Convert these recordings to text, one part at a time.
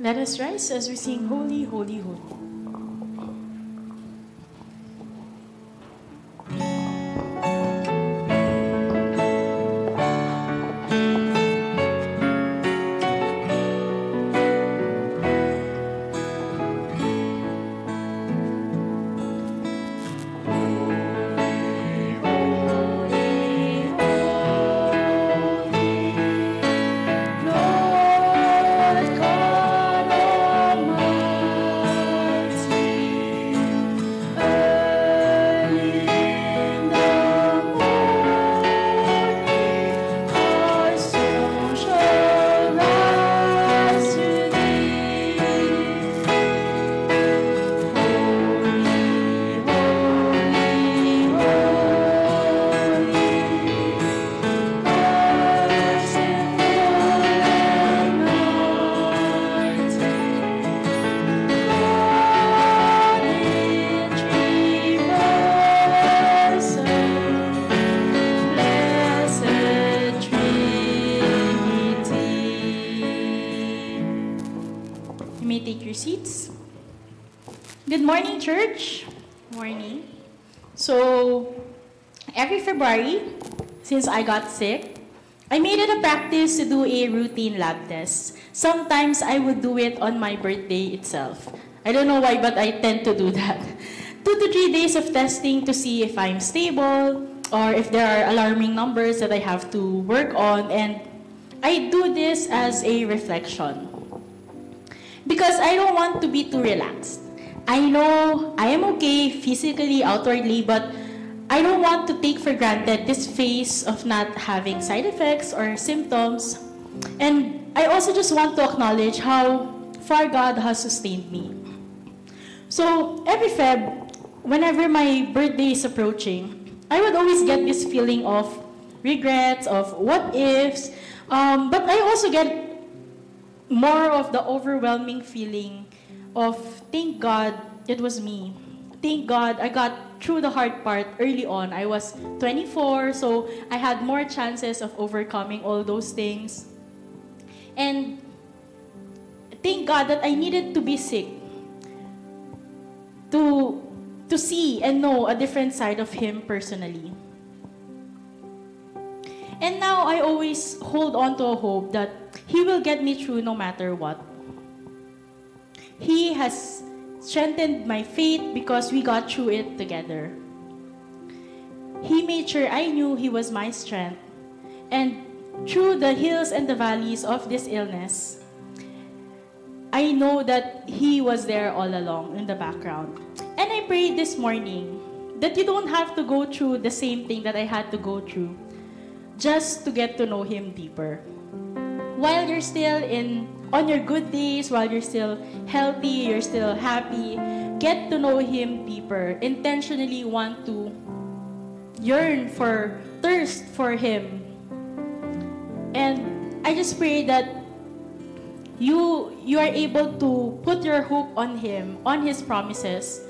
Let us rise as we sing Holy, Holy, Holy. Church. Morning. So, every February, since I got sick, I made it a practice to do a routine lab test. Sometimes I would do it on my birthday itself. I don't know why, but I tend to do that. Two to three days of testing to see if I'm stable or if there are alarming numbers that I have to work on. And I do this as a reflection because I don't want to be too relaxed. I know I am okay physically, outwardly, but I don't want to take for granted this phase of not having side effects or symptoms. And I also just want to acknowledge how far God has sustained me. So every Feb, whenever my birthday is approaching, I would always get this feeling of regrets, of what ifs, um, but I also get more of the overwhelming feeling of thank God it was me. Thank God I got through the hard part early on. I was 24, so I had more chances of overcoming all those things. And thank God that I needed to be sick to to see and know a different side of him personally. And now I always hold on to a hope that He will get me through no matter what. He has strengthened my faith because we got through it together. He made sure I knew He was my strength. And through the hills and the valleys of this illness, I know that He was there all along in the background. And I pray this morning that you don't have to go through the same thing that I had to go through just to get to know Him deeper. While you're still in on your good days, while you're still healthy, you're still happy, get to know Him deeper. Intentionally want to yearn for, thirst for Him. And I just pray that you you are able to put your hope on Him, on His promises.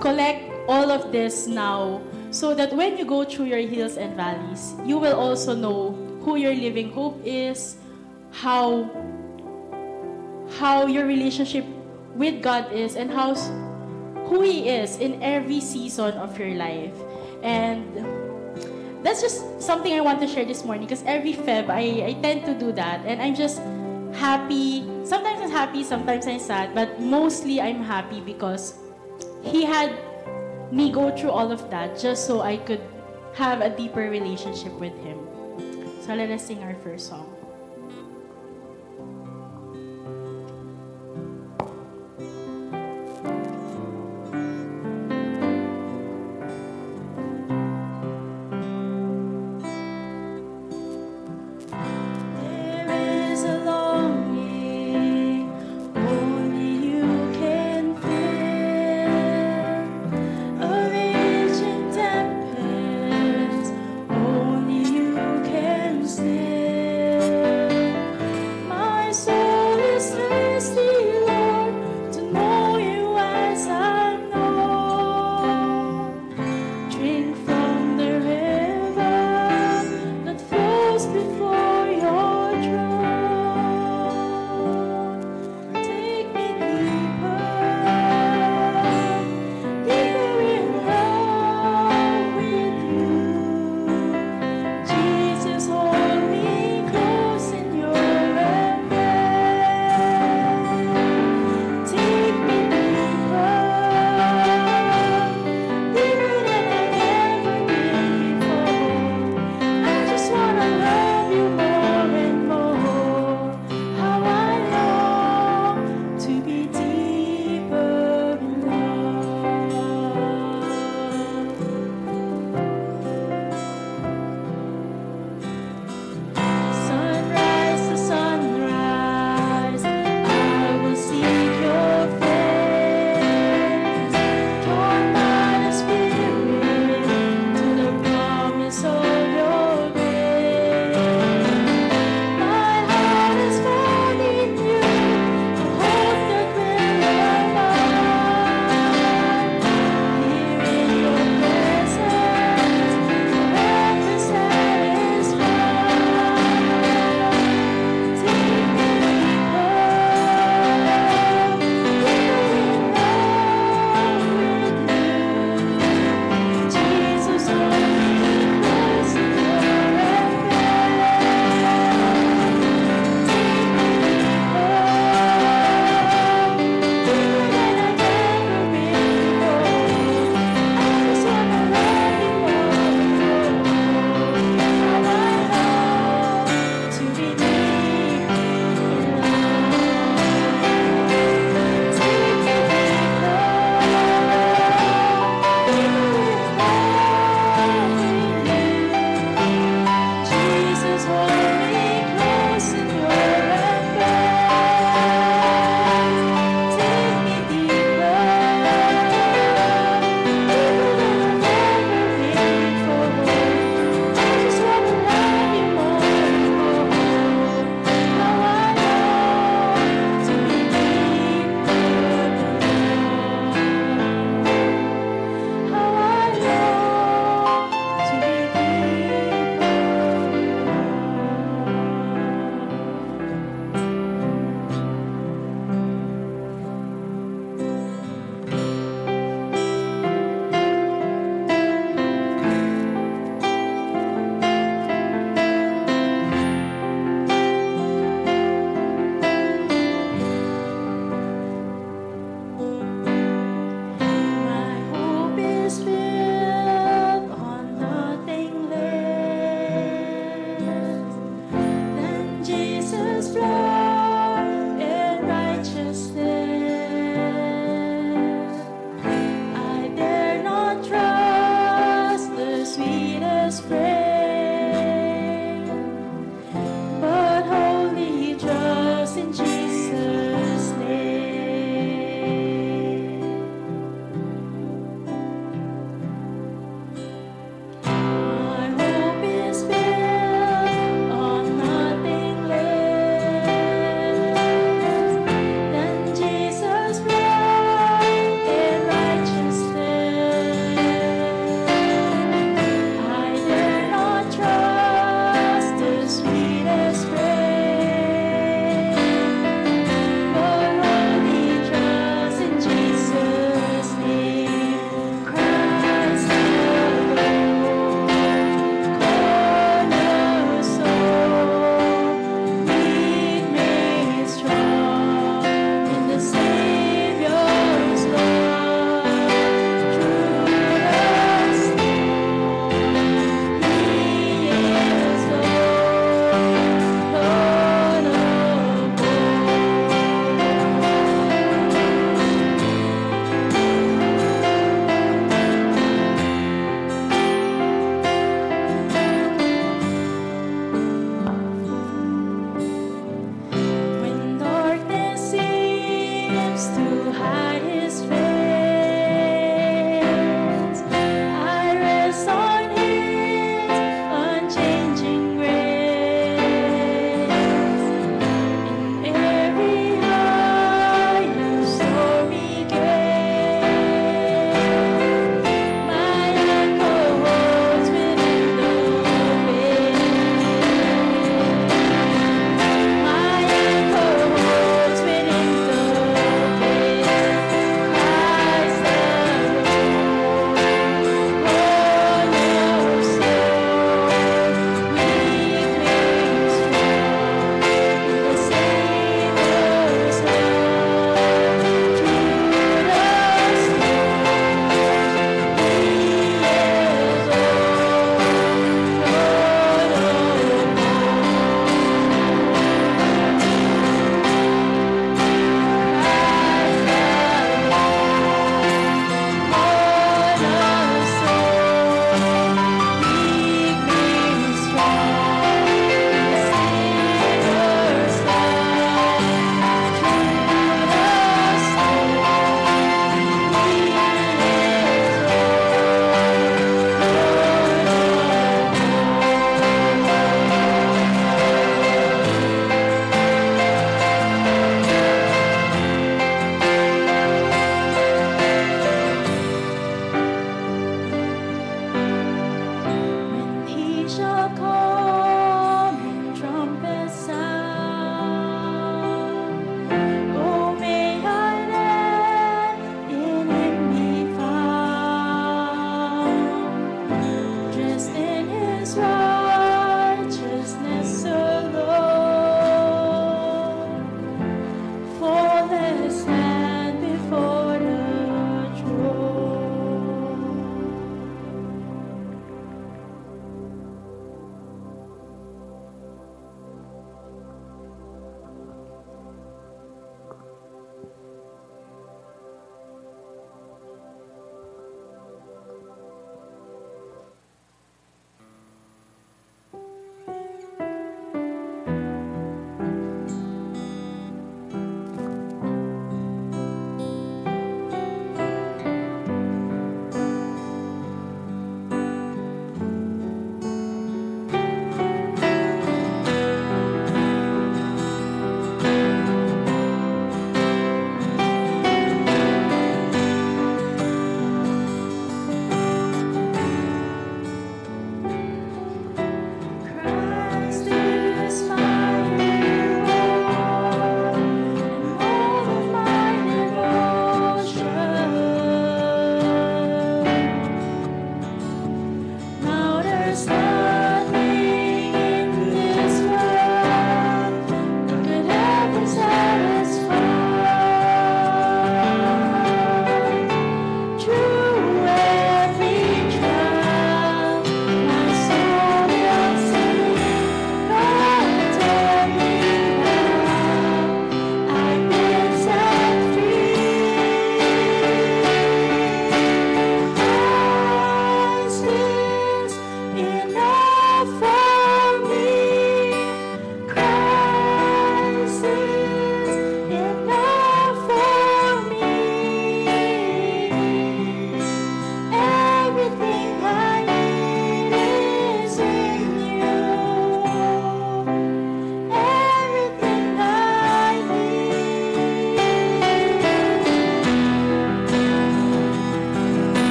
Collect all of this now so that when you go through your hills and valleys, you will also know who your living hope is, how how your relationship with God is, and how who He is in every season of your life. And that's just something I want to share this morning because every Feb I, I tend to do that, and I'm just happy. Sometimes I'm happy, sometimes I'm sad, but mostly I'm happy because He had me go through all of that just so I could have a deeper relationship with Him. So let us sing our first song.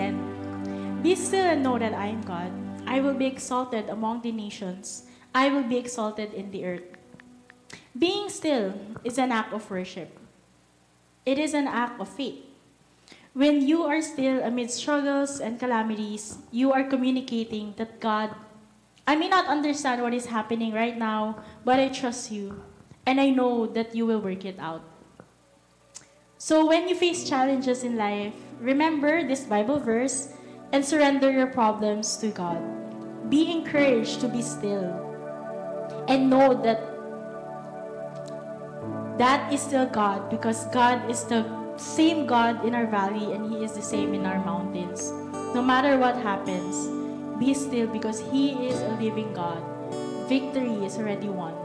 Am God. I will be exalted among the nations. I will be exalted in the earth. Being still is an act of worship. It is an act of faith. When you are still amid struggles and calamities, you are communicating that God, I may not understand what is happening right now, but I trust you, and I know that you will work it out. So when you face challenges in life, remember this Bible verse and surrender your problems to God. Be encouraged to be still and know that that is still God because God is the same God in our valley and He is the same in our mountains. No matter what happens, be still because He is a living God. Victory is already won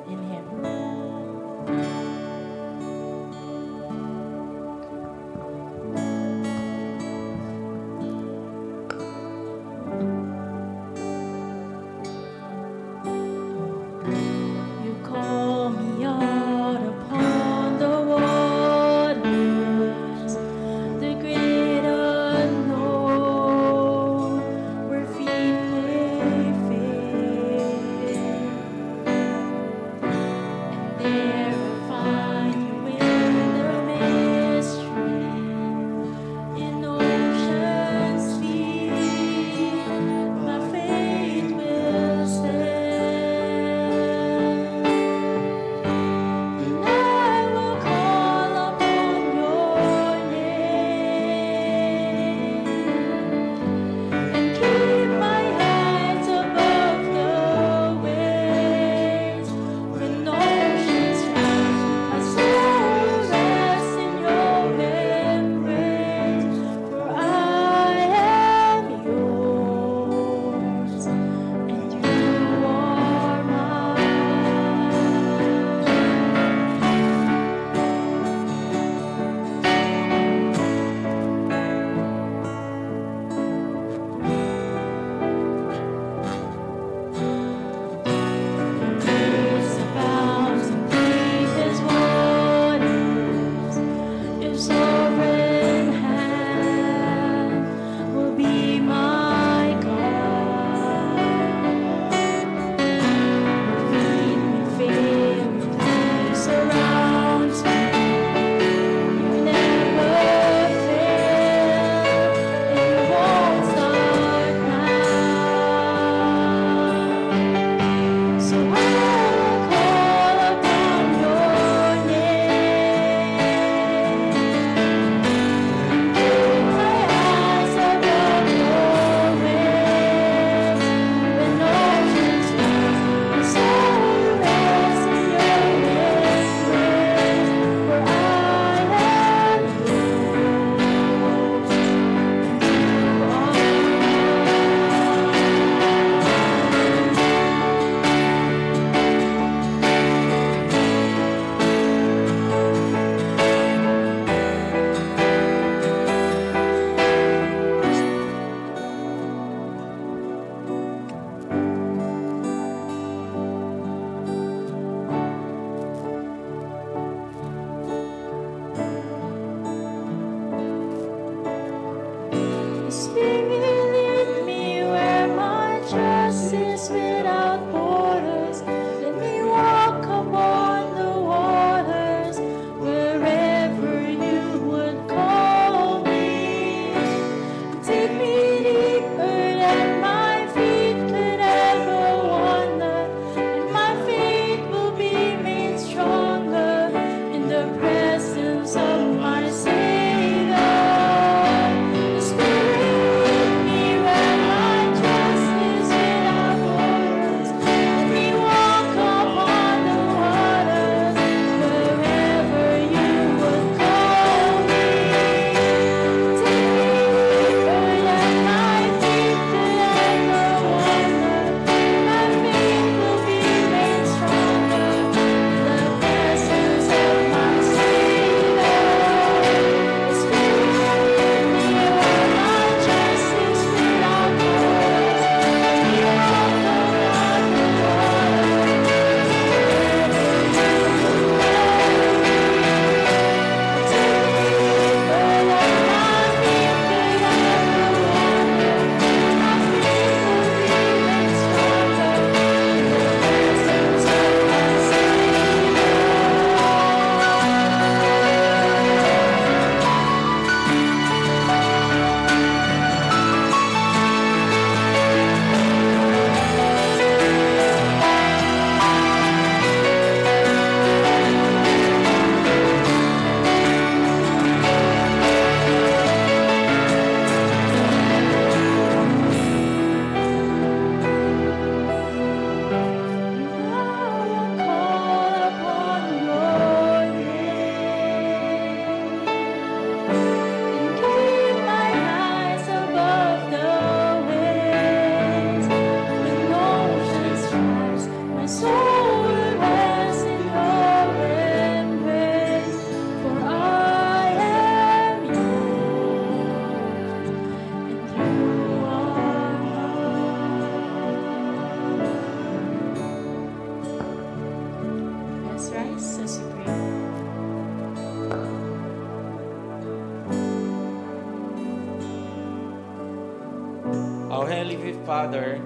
Father,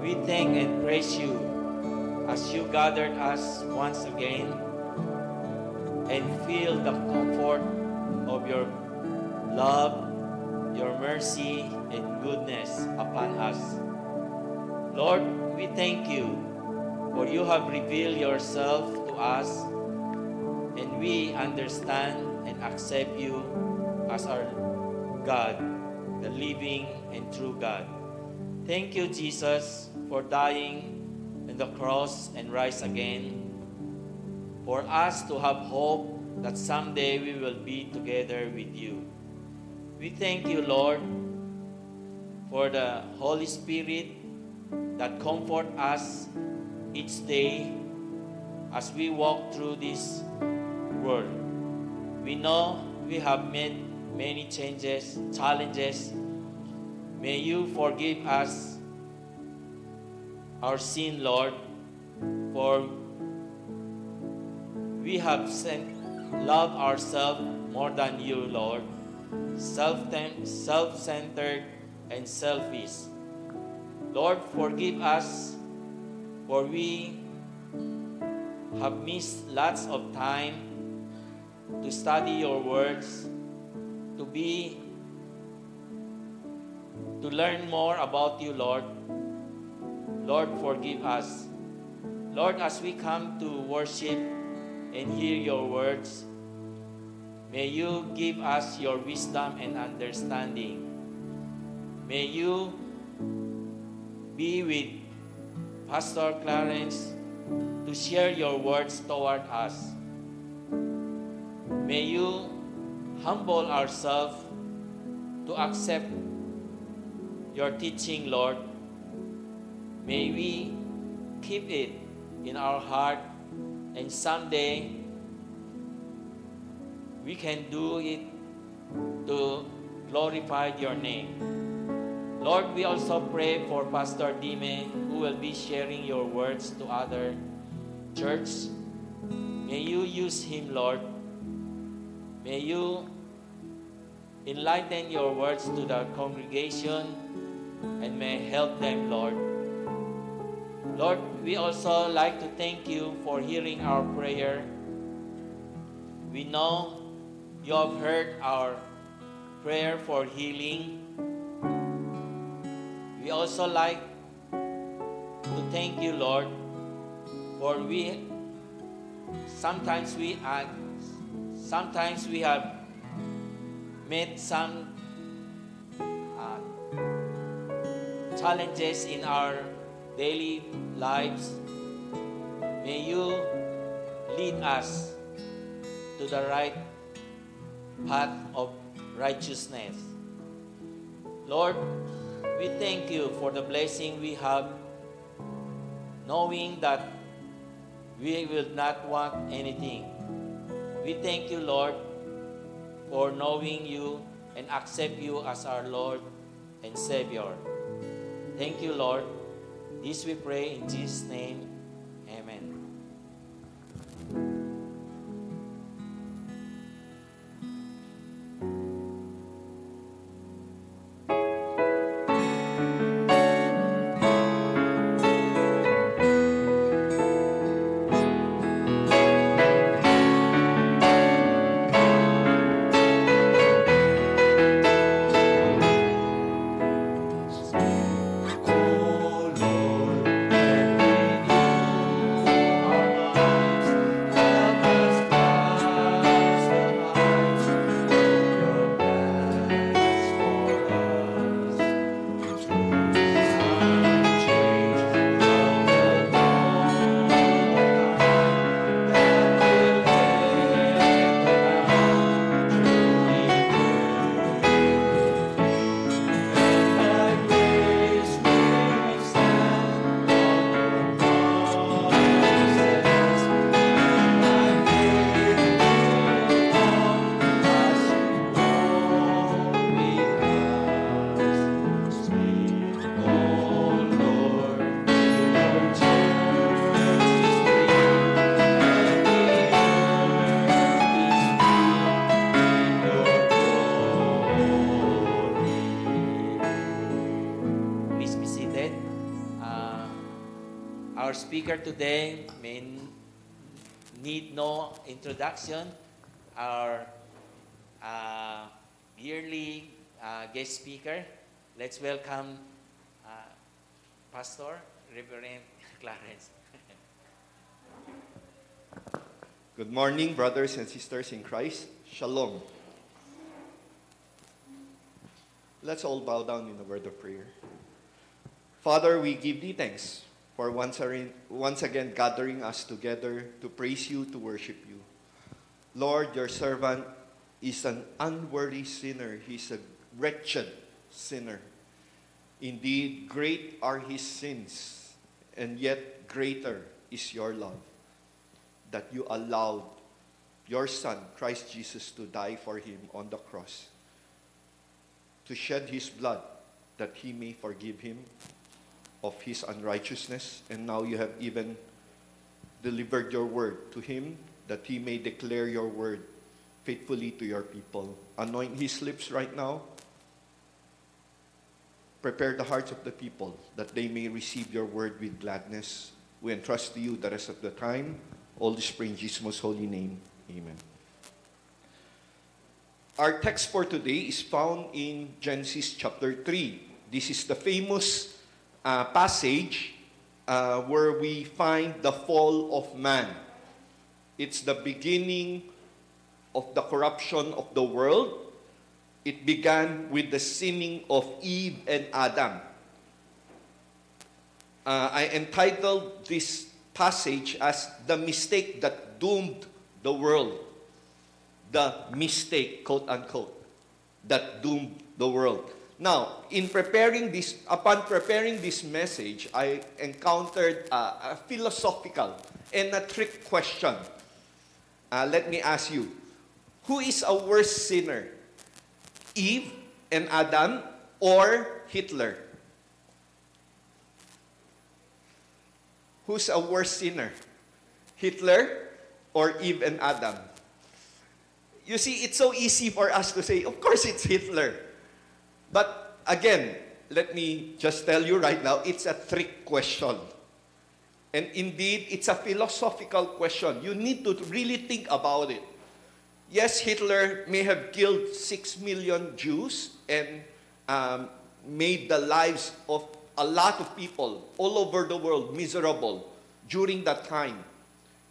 we thank and praise you as you gathered us once again and feel the comfort of your love, your mercy, and goodness upon us. Lord, we thank you for you have revealed yourself to us and we understand and accept you as our God, the living and true God. Thank you, Jesus, for dying on the cross and rise again, for us to have hope that someday we will be together with you. We thank you, Lord, for the Holy Spirit that comfort us each day as we walk through this world. We know we have made many changes, challenges. May you forgive us our sin, Lord, for we have sent, loved ourselves more than you, Lord, self self-centered and selfish. Lord, forgive us for we have missed lots of time to study your words, to be to learn more about you, Lord. Lord, forgive us. Lord, as we come to worship and hear your words, may you give us your wisdom and understanding. May you be with Pastor Clarence to share your words toward us. May you humble ourselves to accept your teaching, Lord. May we keep it in our heart and someday we can do it to glorify your name. Lord, we also pray for Pastor Dime who will be sharing your words to other church. May you use him, Lord. May you enlighten your words to the congregation and may help them, Lord. Lord, we also like to thank you for hearing our prayer. We know you have heard our prayer for healing. We also like to thank you, Lord, for we sometimes we uh, sometimes we have met some uh, challenges in our daily lives. May you lead us to the right path of righteousness. Lord, we thank you for the blessing we have, knowing that we will not want anything. We thank you, Lord, for knowing you and accept you as our Lord and Savior. Thank you, Lord. This we pray in Jesus' name. Speaker today may need no introduction. Our uh, yearly uh, guest speaker. Let's welcome uh, Pastor Reverend Clarence. Good morning, brothers and sisters in Christ. Shalom. Let's all bow down in a word of prayer. Father, we give thee thanks for once, once again gathering us together to praise you, to worship you. Lord, your servant is an unworthy sinner. He's a wretched sinner. Indeed, great are his sins, and yet greater is your love that you allowed your Son, Christ Jesus, to die for him on the cross, to shed his blood that he may forgive him of his unrighteousness. And now you have even delivered your word to him that he may declare your word faithfully to your people. Anoint his lips right now. Prepare the hearts of the people that they may receive your word with gladness. We entrust to you the rest of the time. All this pray in Jesus' most holy name. Amen. Our text for today is found in Genesis chapter 3. This is the famous uh, passage uh, where we find the fall of man. It's the beginning of the corruption of the world. It began with the sinning of Eve and Adam. Uh, I entitled this passage as the mistake that doomed the world. The mistake, quote unquote, that doomed the world. Now, in preparing this, upon preparing this message, I encountered a philosophical and a trick question. Uh, let me ask you, who is a worse sinner? Eve and Adam or Hitler? Who's a worse sinner? Hitler or Eve and Adam? You see, it's so easy for us to say, of course it's Hitler. But again, let me just tell you right now, it's a trick question. And indeed, it's a philosophical question. You need to really think about it. Yes, Hitler may have killed six million Jews and um, made the lives of a lot of people all over the world miserable during that time.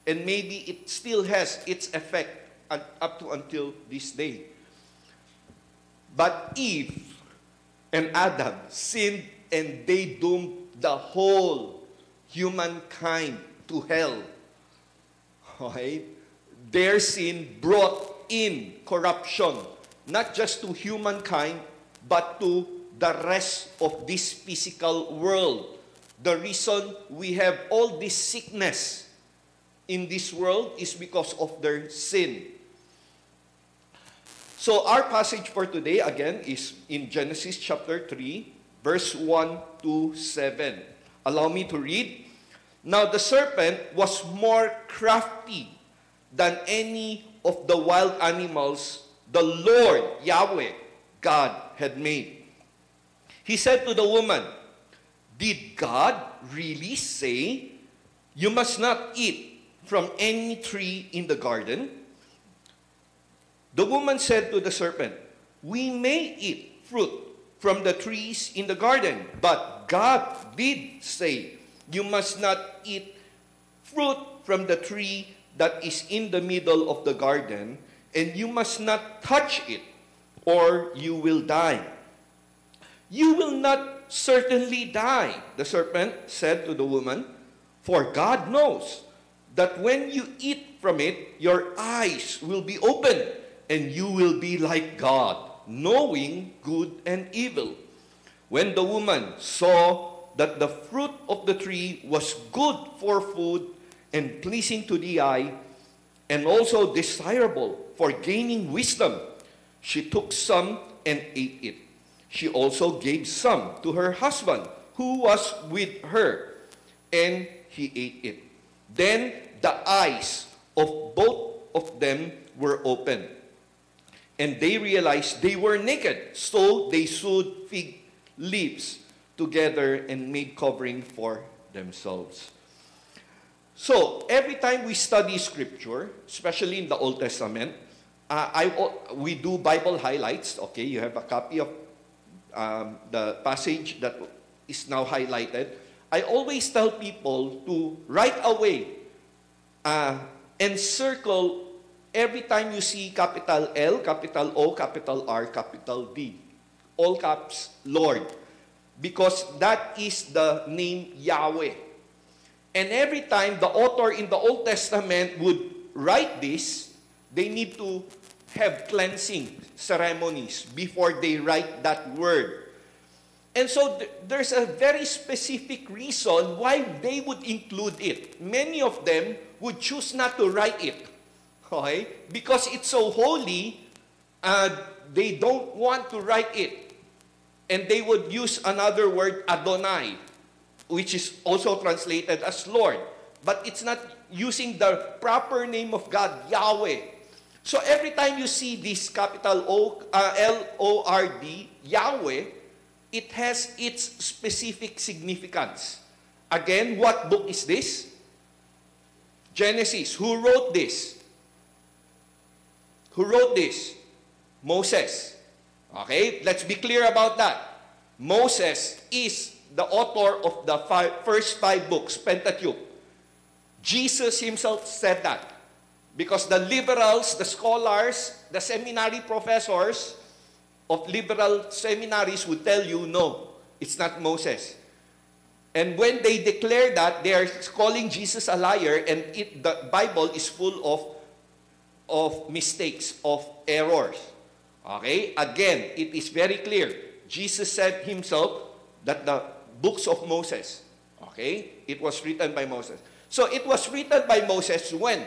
And maybe it still has its effect up to until this day. But Eve and Adam sinned and they doomed the whole humankind to hell. Okay? Their sin brought in corruption, not just to humankind, but to the rest of this physical world. The reason we have all this sickness in this world is because of their sin. So our passage for today again is in Genesis chapter 3, verse 1 to 7. Allow me to read. Now the serpent was more crafty than any of the wild animals the Lord Yahweh God had made. He said to the woman, Did God really say you must not eat from any tree in the garden? The woman said to the serpent, We may eat fruit from the trees in the garden, but God did say, You must not eat fruit from the tree that is in the middle of the garden, and you must not touch it, or you will die. You will not certainly die, the serpent said to the woman, for God knows that when you eat from it, your eyes will be opened, and you will be like God, knowing good and evil. When the woman saw that the fruit of the tree was good for food and pleasing to the eye, and also desirable for gaining wisdom, she took some and ate it. She also gave some to her husband, who was with her, and he ate it. Then the eyes of both of them were opened, and they realized they were naked. So they sewed fig leaves together and made covering for themselves. So, every time we study scripture, especially in the Old Testament, uh, I, we do Bible highlights. Okay, you have a copy of um, the passage that is now highlighted. I always tell people to right away uh, encircle every time you see capital L, capital O, capital R, capital D. All caps, Lord. Because that is the name Yahweh. And every time the author in the Old Testament would write this, they need to have cleansing ceremonies before they write that word. And so th- there's a very specific reason why they would include it. Many of them would choose not to write it. Okay? Because it's so holy, uh, they don't want to write it. And they would use another word, Adonai, which is also translated as Lord. But it's not using the proper name of God, Yahweh. So every time you see this capital O, uh, L-O-R-D, Yahweh, it has its specific significance. Again, what book is this? Genesis. Who wrote this? Who wrote this? Moses. Okay, let's be clear about that. Moses is the author of the five, first five books, Pentateuch. Jesus himself said that. Because the liberals, the scholars, the seminary professors of liberal seminaries would tell you, no, it's not Moses. And when they declare that, they are calling Jesus a liar, and it, the Bible is full of, of mistakes, of errors. Okay? Again, it is very clear. Jesus said himself that the books of Moses, okay, it was written by Moses. So it was written by Moses when?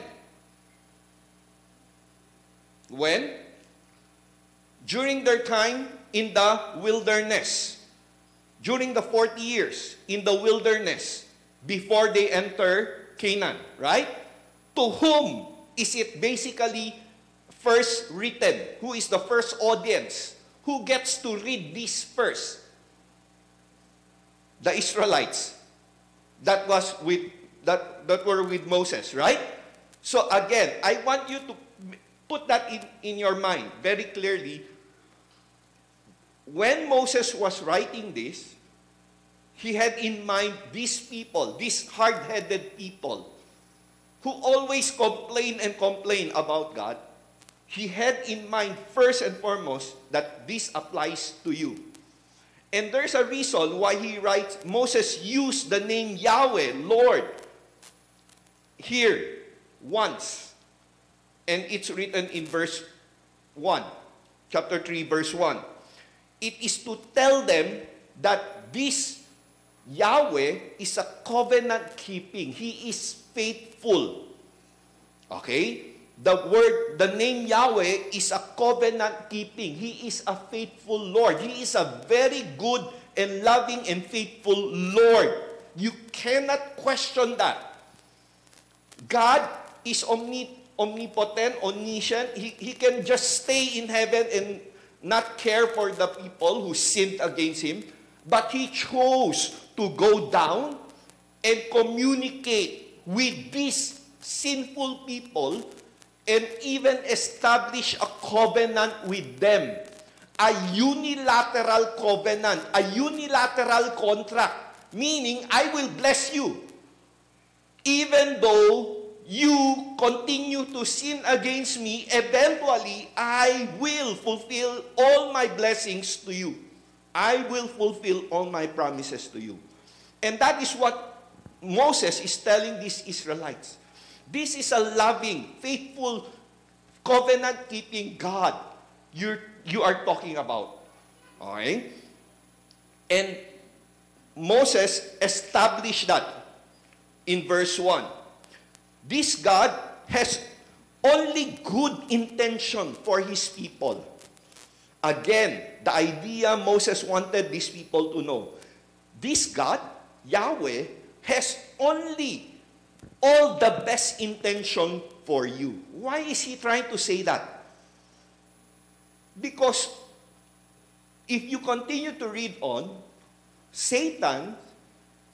When? During their time in the wilderness. During the 40 years in the wilderness before they enter Canaan, right? To whom is it basically first written? Who is the first audience? Who gets to read this first? The Israelites. That was with that, that were with Moses, right? So again, I want you to put that in, in your mind very clearly. When Moses was writing this, he had in mind these people, these hard-headed people, who always complain and complain about God. He had in mind first and foremost that this applies to you. And there's a reason why he writes, Moses used the name Yahweh, Lord, here once. And it's written in verse 1, chapter 3, verse 1. It is to tell them that this Yahweh is a covenant keeping. He is faithful. Okay? The word, the name Yahweh is a covenant keeping. He is a faithful Lord. He is a very good and loving and faithful Lord. You cannot question that. God is omni, omnipotent, omniscient. He, he can just stay in heaven and not care for the people who sinned against him. But he chose to go down and communicate with these sinful people and even establish a covenant with them. A unilateral covenant, a unilateral contract, meaning I will bless you even though you continue to sin against me, eventually I will fulfill all my blessings to you. I will fulfill all my promises to you. And that is what Moses is telling these Israelites. This is a loving, faithful, covenant keeping God you're, you are talking about. Okay? And Moses established that in verse 1. This God has only good intention for his people. Again, the idea Moses wanted these people to know. This God, Yahweh, has only all the best intention for you. Why is he trying to say that? Because if you continue to read on, Satan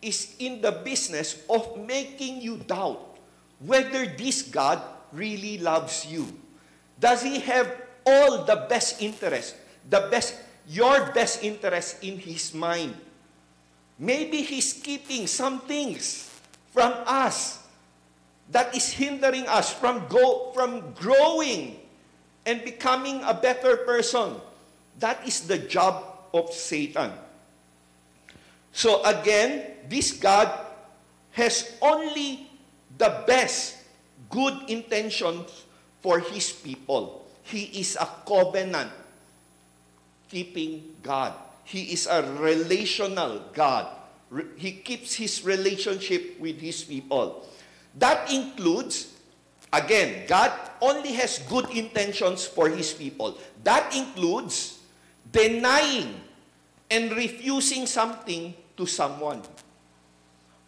is in the business of making you doubt whether this God really loves you. Does he have all the best interest, the best, your best interest in his mind? Maybe he's keeping some things from us that is hindering us from go from growing and becoming a better person. That is the job of Satan. So again, this God has only the best good intentions for his people. He is a covenant keeping God. He is a relational God. He keeps his relationship with his people. That includes, again, God only has good intentions for his people. That includes denying and refusing something to someone.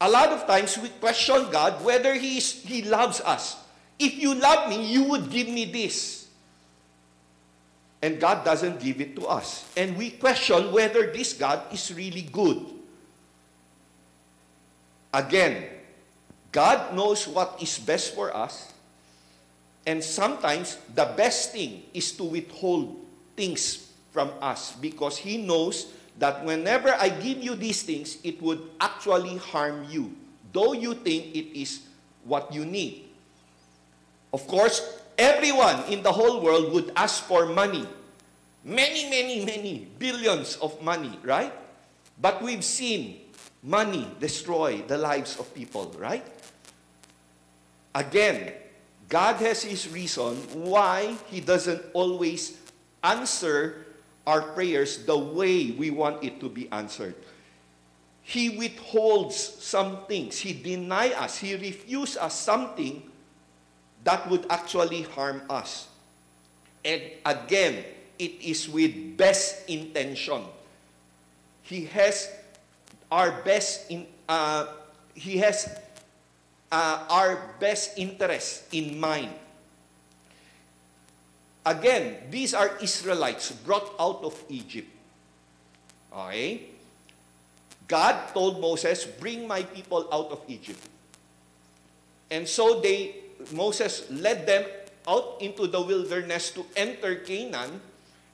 A lot of times we question God whether he, is, he loves us. If you love me, you would give me this. And God doesn't give it to us. And we question whether this God is really good. Again, God knows what is best for us. And sometimes the best thing is to withhold things from us because He knows that whenever I give you these things, it would actually harm you, though you think it is what you need. Of course, everyone in the whole world would ask for money. Many, many, many billions of money, right? But we've seen money destroy the lives of people, right? Again, God has His reason why He doesn't always answer our prayers the way we want it to be answered. He withholds some things. He denies us. He refuses us something that would actually harm us. And again, it is with best intention. He has our best in uh, he has uh, our best interest in mind. Again, these are Israelites brought out of Egypt. Okay? God told Moses, "Bring my people out of Egypt." And so they Moses led them out into the wilderness to enter Canaan,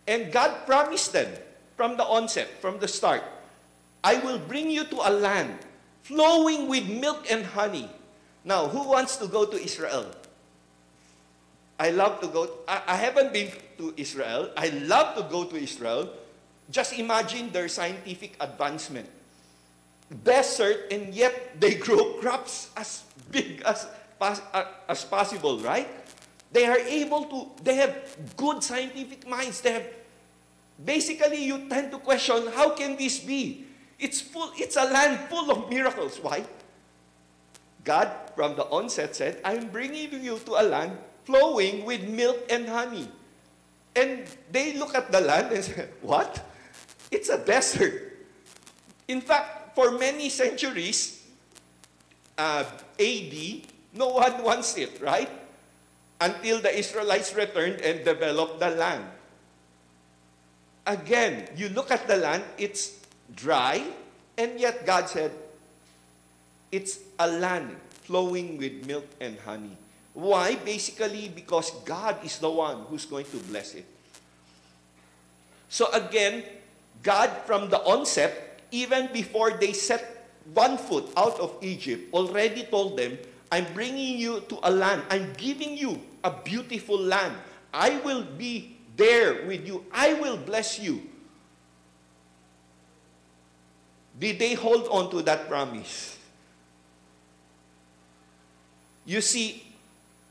and God promised them from the onset, from the start, I will bring you to a land flowing with milk and honey. Now, who wants to go to Israel? I love to go. I, I haven't been to Israel. I love to go to Israel. Just imagine their scientific advancement. Desert, and yet they grow crops as big as, as possible, right? They are able to, they have good scientific minds. They have, basically, you tend to question, how can this be? It's full, it's a land full of miracles. Why? God, from the onset, said, I'm bringing you to a land flowing with milk and honey. And they look at the land and say, What? It's a desert. In fact, for many centuries, uh, AD, no one wants it, right? Until the Israelites returned and developed the land. Again, you look at the land, it's dry, and yet God said, it's a land flowing with milk and honey. Why? Basically, because God is the one who's going to bless it. So again, God from the onset, even before they set one foot out of Egypt, already told them, I'm bringing you to a land. I'm giving you a beautiful land. I will be there with you. I will bless you. Did they hold on to that promise? You see,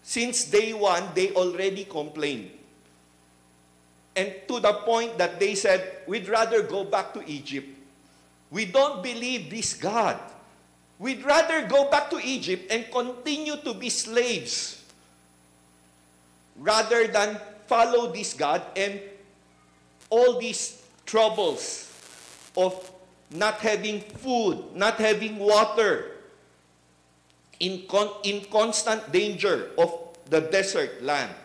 since day one, they already complained. And to the point that they said, we'd rather go back to Egypt. We don't believe this God. We'd rather go back to Egypt and continue to be slaves rather than follow this God and all these troubles of not having food, not having water, in, con- in constant danger of the desert land.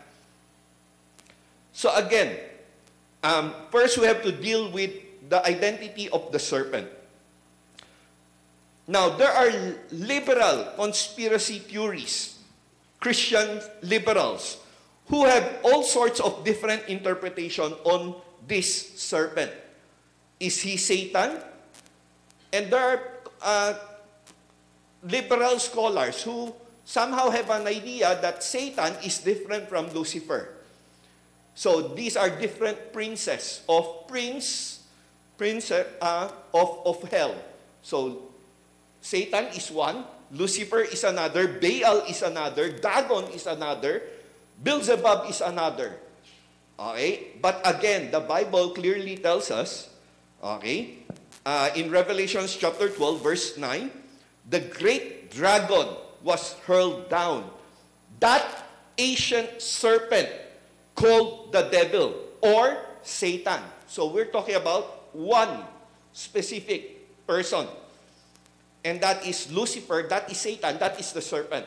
So again, um, first we have to deal with the identity of the serpent. Now, there are liberal conspiracy theories, Christian liberals, who have all sorts of different interpretation on this serpent. Is he Satan? And there are uh, liberal scholars who somehow have an idea that Satan is different from Lucifer. So these are different princes of prince, prince uh, of, of hell. So Satan is one, Lucifer is another, Baal is another, Dagon is another, Beelzebub is another. Okay? But again, the Bible clearly tells us, okay, uh, in Revelations chapter 12, verse 9, the great dragon was hurled down. That ancient serpent called the devil or Satan. So we're talking about one specific person. And that is Lucifer, that is Satan, that is the serpent.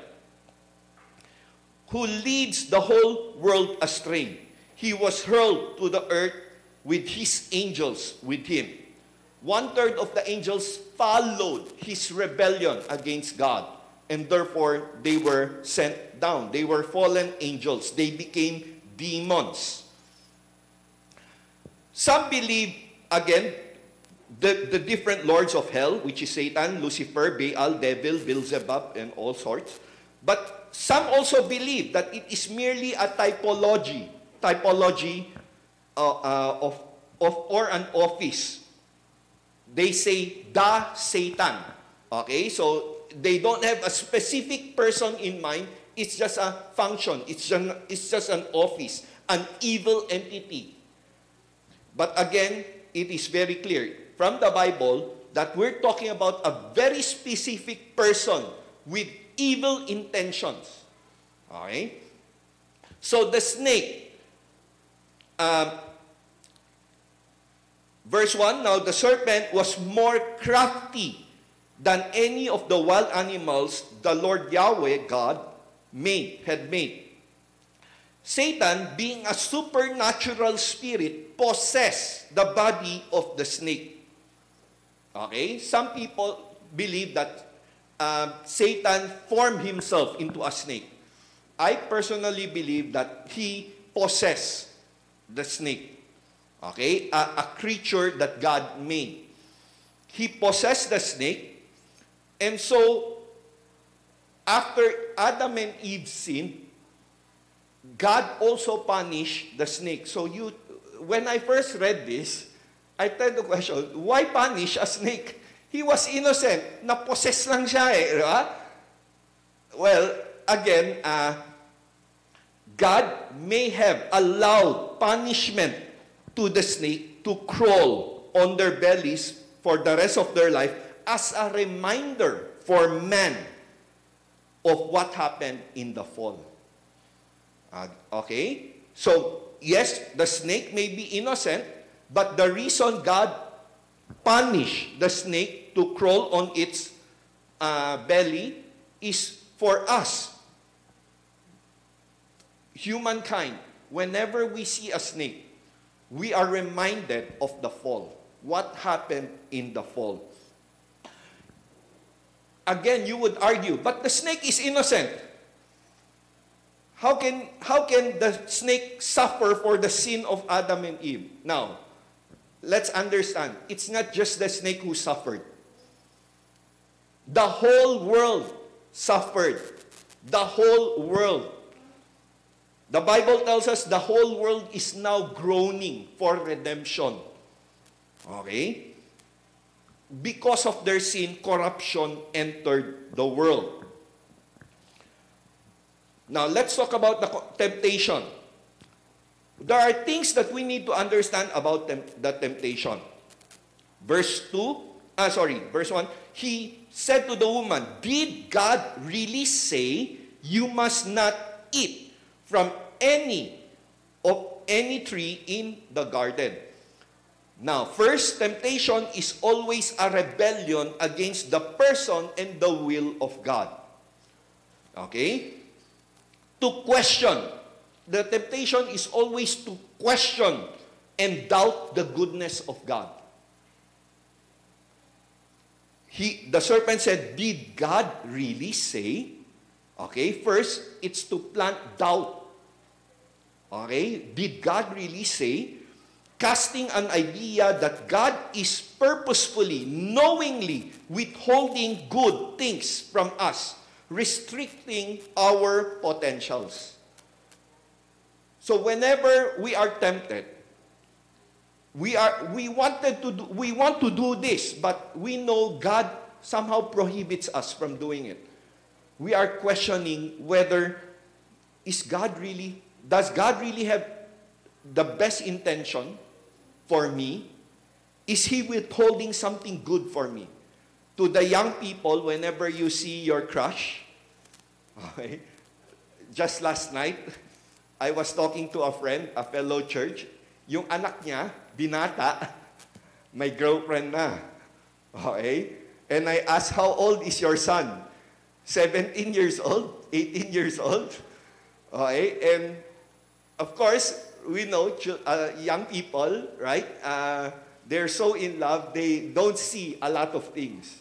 Who leads the whole world astray. He was hurled to the earth with his angels with him. One third of the angels followed his rebellion against God, and therefore they were sent down. They were fallen angels. They became demons. Some believe, again, the, the different lords of hell, which is Satan, Lucifer, Baal, Devil, Beelzebub, and all sorts. But some also believe that it is merely a typology, typology uh, uh, of, of or an office. They say the Satan. Okay, so they don't have a specific person in mind. It's just a function. It's just, it's just an office, an evil entity. But again, it is very clear from the Bible that we're talking about a very specific person with evil intentions. Okay? So the snake, um, verse 1, now the serpent was more crafty than any of the wild animals the Lord Yahweh God made, had made. Satan, being a supernatural spirit, possessed the body of the snake. Okay? Some people believe that uh, Satan formed himself into a snake. I personally believe that he possessed the snake. Okay? A, a creature that God made. He possessed the snake. And so, after Adam and Eve sinned, God also punished the snake. So you, when I first read this, I tend to question, why punish a snake? He was innocent. Na-possess lang siya eh. Well, again, uh, God may have allowed punishment to the snake to crawl on their bellies for the rest of their life as a reminder for man of what happened in the fall. Uh, okay? So, yes, the snake may be innocent, but the reason God punished the snake to crawl on its uh, belly is for us, humankind. Whenever we see a snake, we are reminded of the fall. What happened in the fall? Again, you would argue, but the snake is innocent. How can, how can the snake suffer for the sin of Adam and Eve? Now, let's understand, it's not just the snake who suffered. The whole world suffered. The whole world. The Bible tells us the whole world is now groaning for redemption. Okay? Because of their sin, corruption entered the world. Now, let's talk about the temptation. There are things that we need to understand about tem- the temptation. Verse 2, ah, sorry, verse 1, he said to the woman, Did God really say you must not eat from any of any tree in the garden? Now, first, temptation is always a rebellion against the person and the will of God. Okay? To question. The temptation is always to question and doubt the goodness of God. he, the serpent said, Did God really say? Okay, first, it's to plant doubt. Okay, did God really say? Casting an idea that God is purposefully, knowingly withholding good things from us, restricting our potentials. So whenever we are tempted, we are we wanted to do, we want to do this, but we know God somehow prohibits us from doing it. We are questioning whether is God really does God really have the best intention for me? Is he withholding something good for me? To the young people, whenever you see your crush, okay, just last night, I was talking to a friend, a fellow church, yung anak niya, binata, may girlfriend na. Okay? And I asked, how old is your son? 17 years old? 18 years old? Okay? And of course, we know uh, young people, right? Uh, they're so in love, they don't see a lot of things.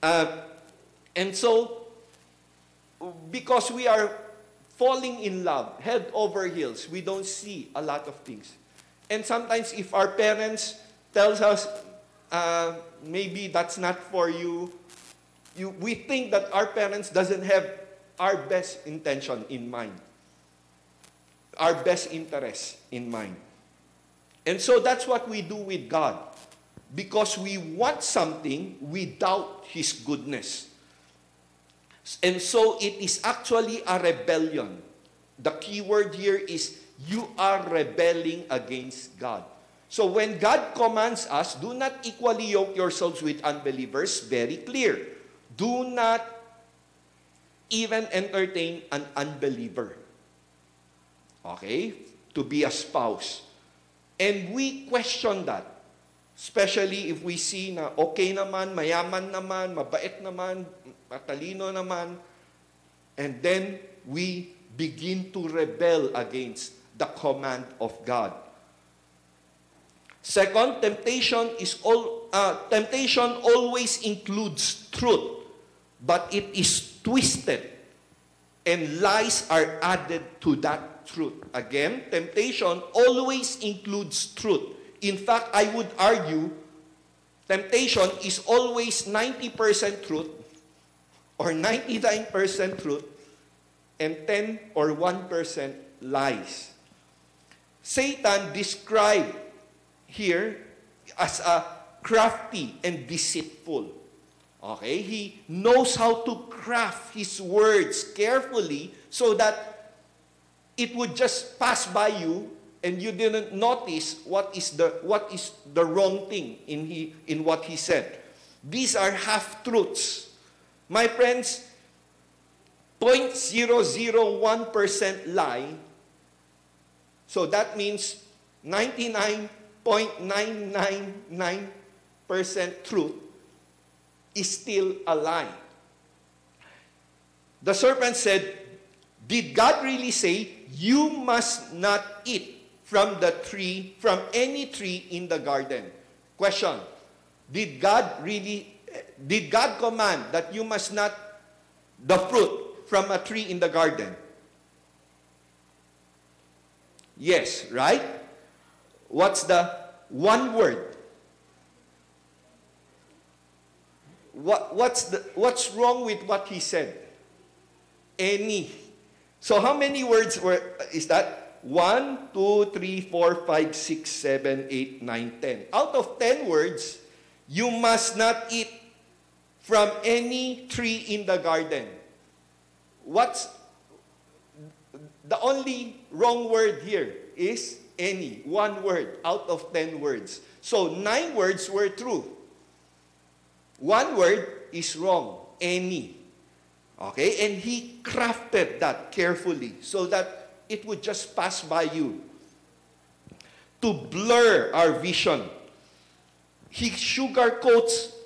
Uh, and so, because we are falling in love, head over heels, we don't see a lot of things. And sometimes if our parents tells us, uh, maybe that's not for you, you, we think that our parents doesn't have our best intention in mind, our best interest in mind. And so that's what we do with God. Because we want something, we doubt His goodness. And so it is actually a rebellion. The key word here is you are rebelling against God. So when God commands us, do not equally yoke yourselves with unbelievers, very clear. Do not even entertain an unbeliever. Okay? To be a spouse. And we question that. Especially if we see na okay naman, mayaman naman, mabait naman, matalino naman. And then we begin to rebel against the command of God. Second, temptation is all uh, temptation always includes truth, but it is twisted and lies are added to that truth. Again, temptation always includes truth. In fact, I would argue temptation is always 90% truth or 99% truth and 10 or 1% lies. Satan described here as a crafty and deceitful. Okay? He knows how to craft his words carefully so that it would just pass by you and you didn't notice what is the what is the wrong thing in he in what he said. These are half truths. My friends, 0.001% lie. So that means 99.999% truth is still a lie. The serpent said, Did God really say, You must not eat from the tree, from any tree in the garden? Question Did God really, did God command that you must not the fruit from a tree in the garden? Yes, right? What's the one word? What, what's, the, what's wrong with what he said? Any. So how many words were is that? One, two, three, four, five, six, seven, eight, nine, ten. Out of ten words, you must not eat from any tree in the garden. What's the only wrong word here is any. One word out of ten words. So nine words were true. One word is wrong. Any. Okay? And he crafted that carefully so that it would just pass by you. To blur our vision. He sugarcoats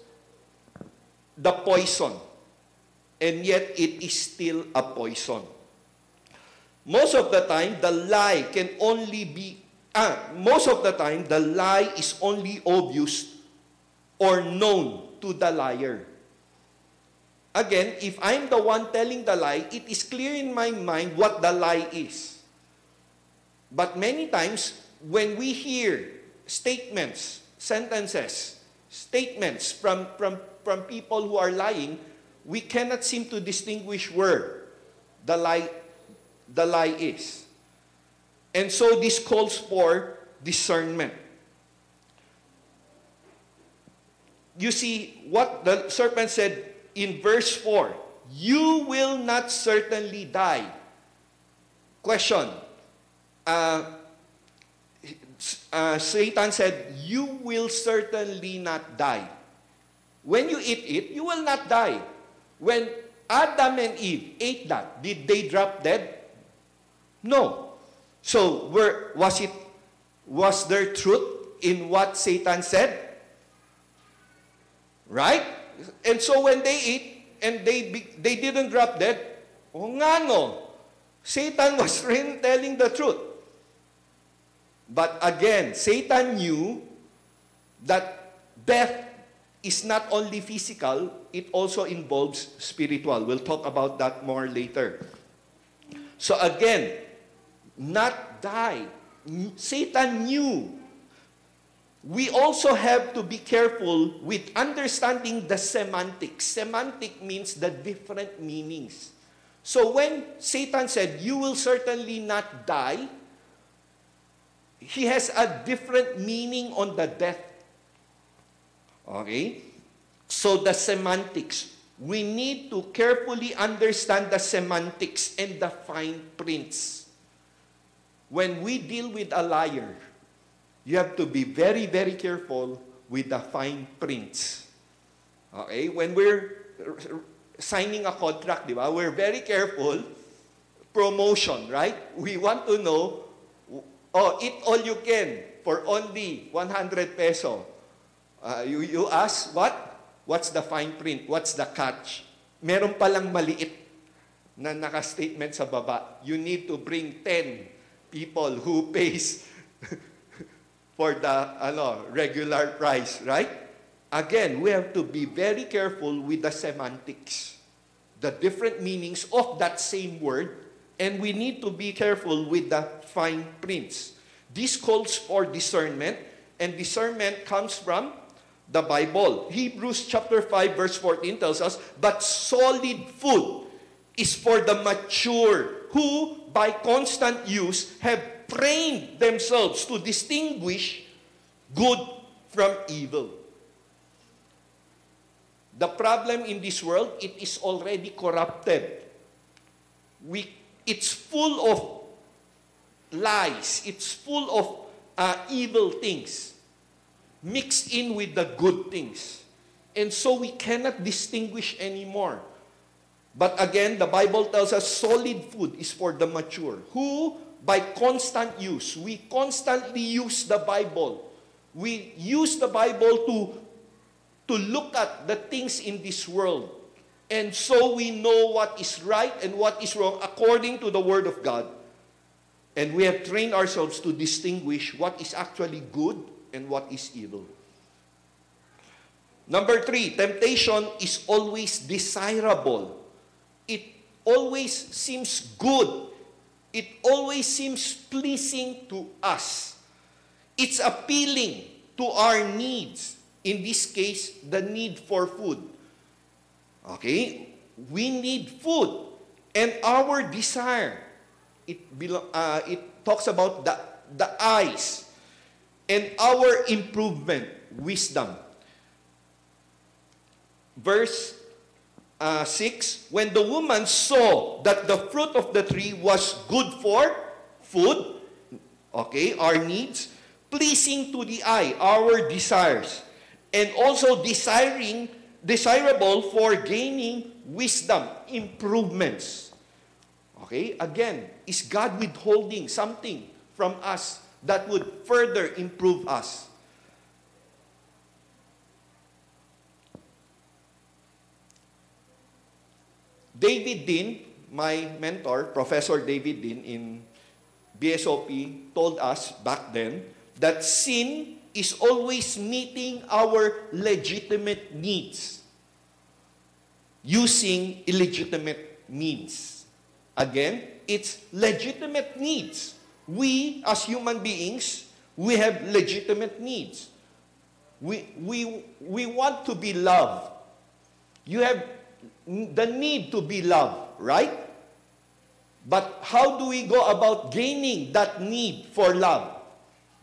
the poison. And yet it is still a poison. Most of the time, the lie can only be, ah, most of the time, the lie is only obvious or known to the liar. Again, if I'm the one telling the lie, it is clear in my mind what the lie is. But many times, when we hear statements, sentences, statements from, from, from people who are lying, we cannot seem to distinguish where the lie, the lie is. And so this calls for discernment. You see, what the serpent said in verse 4 You will not certainly die. Question. Uh, uh, Satan said, You will certainly not die. When you eat it, you will not die. When Adam and Eve ate that, did they drop dead? No. So, where was it? Was there truth in what Satan said? Right? And so when they ate and they they didn't drop dead, oh nga no, Satan was really telling the truth. But again, Satan knew that death is not only physical, it also involves spiritual. We'll talk about that more later. So again, not die. Satan knew. We also have to be careful with understanding the semantics. Semantic means the different meanings. So when Satan said, You will certainly not die, he has a different meaning on the death. Okay? So the semantics. We need to carefully understand the semantics and the fine prints. When we deal with a liar, you have to be very, very careful with the fine prints. Okay? When we're signing a contract, di ba? We're very careful. Promotion, right? We want to know, oh, eat all you can for only 100 peso. Uh, you, you ask, what? What's the fine print? What's the catch? Meron palang maliit na naka-statement sa baba. You need to bring 10 people who pays for the ano, regular price, right? Again, we have to be very careful with the semantics, the different meanings of that same word, and we need to be careful with the fine prints. This calls for discernment, and discernment comes from the Bible. Hebrews chapter 5 verse 14 tells us, "But solid food is for the mature who by constant use have trained themselves to distinguish good from evil." The problem in this world, it is already corrupted. We, it's full of lies. It's full of uh, evil things mixed in with the good things. And so we cannot distinguish anymore. But again, the Bible tells us solid food is for the mature, who by constant use, we constantly use the Bible. We use the Bible to, to look at the things in this world. And so we know what is right and what is wrong according to the Word of God. And we have trained ourselves to distinguish what is actually good and what is evil. Number three, temptation is always desirable. It always seems good. It always seems pleasing to us. It's appealing to our needs. In this case, the need for food. Okay? We need food. And our desire, it, uh, it talks about the, the eyes and our improvement, wisdom. Verse uh, 6 When the woman saw that the fruit of the tree was good for food, okay, our needs, pleasing to the eye, our desires, and also desiring, desirable for gaining wisdom, improvements. Okay, again, is God withholding something from us that would further improve us? David Dean, my mentor, Professor David Dean in BSOP, told us back then that sin is always meeting our legitimate needs using illegitimate means. Again, it's legitimate needs. We, as human beings, we have legitimate needs. We, we, we want to be loved. You have the need to be loved, right? But how do we go about gaining that need for love?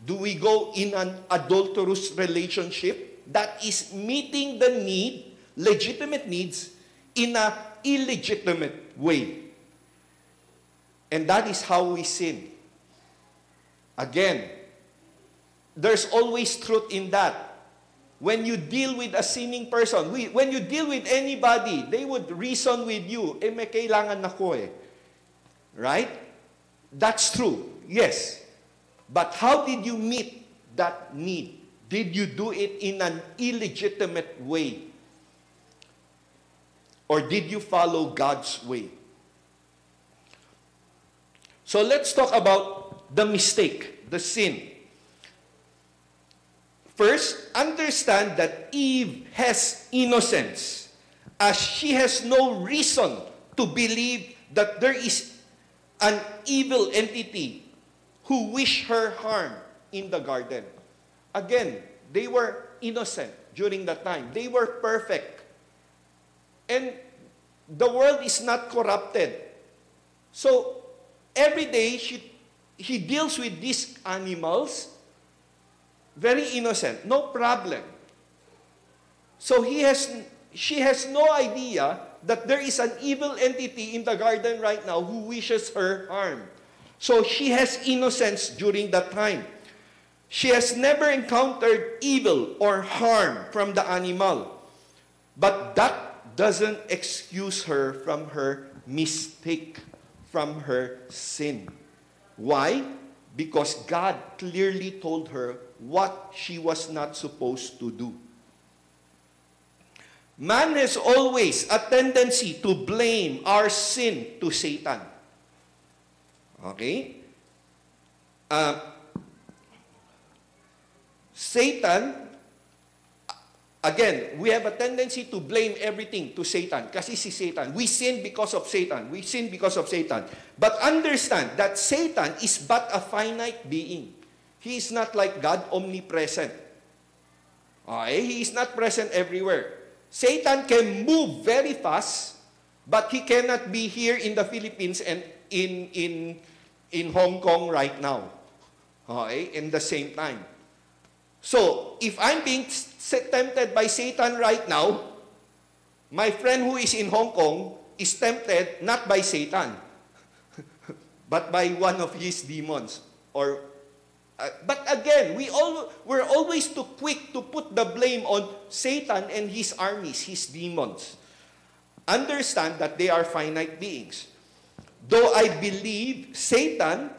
Do we go in an adulterous relationship that is meeting the need, legitimate needs, in a illegitimate way? And that is how we sin. Again, there's always truth in that. When you deal with a sinning person, we, when you deal with anybody, they would reason with you, eh may kailangan ako eh. Right? That's true. Yes. But how did you meet that need? Did you do it in an illegitimate way? Or did you follow God's way? So let's talk about the mistake, the sin. First, understand that Eve has innocence, as she has no reason to believe that there is an evil entity who wish her harm in the garden. Again, they were innocent during that time. They were perfect. And the world is not corrupted. So, every day, she, he deals with these animals, very innocent, no problem. So, he has, she has no idea that there is an evil entity in the garden right now who wishes her harm. So she has innocence during that time. She has never encountered evil or harm from the animal. But that doesn't excuse her from her mistake, from her sin. Why? Because God clearly told her what she was not supposed to do. Man has always a tendency to blame our sin to Satan. Okay? Uh, Satan, again, we have a tendency to blame everything to Satan. Kasi si Satan. We sin because of Satan. We sin because of Satan. But understand that Satan is but a finite being. He is not like God, omnipresent. Okay? He is not present everywhere. Satan can move very fast, but he cannot be here in the Philippines and in, in, in Hong Kong right now. Okay? In the same time. So, if I'm being tempted by Satan right now, my friend who is in Hong Kong is tempted not by Satan, but by one of his demons. Or, uh, but again, we all, we're always too quick to put the blame on Satan and his armies, his demons. Understand that they are finite beings. Though I believe Satan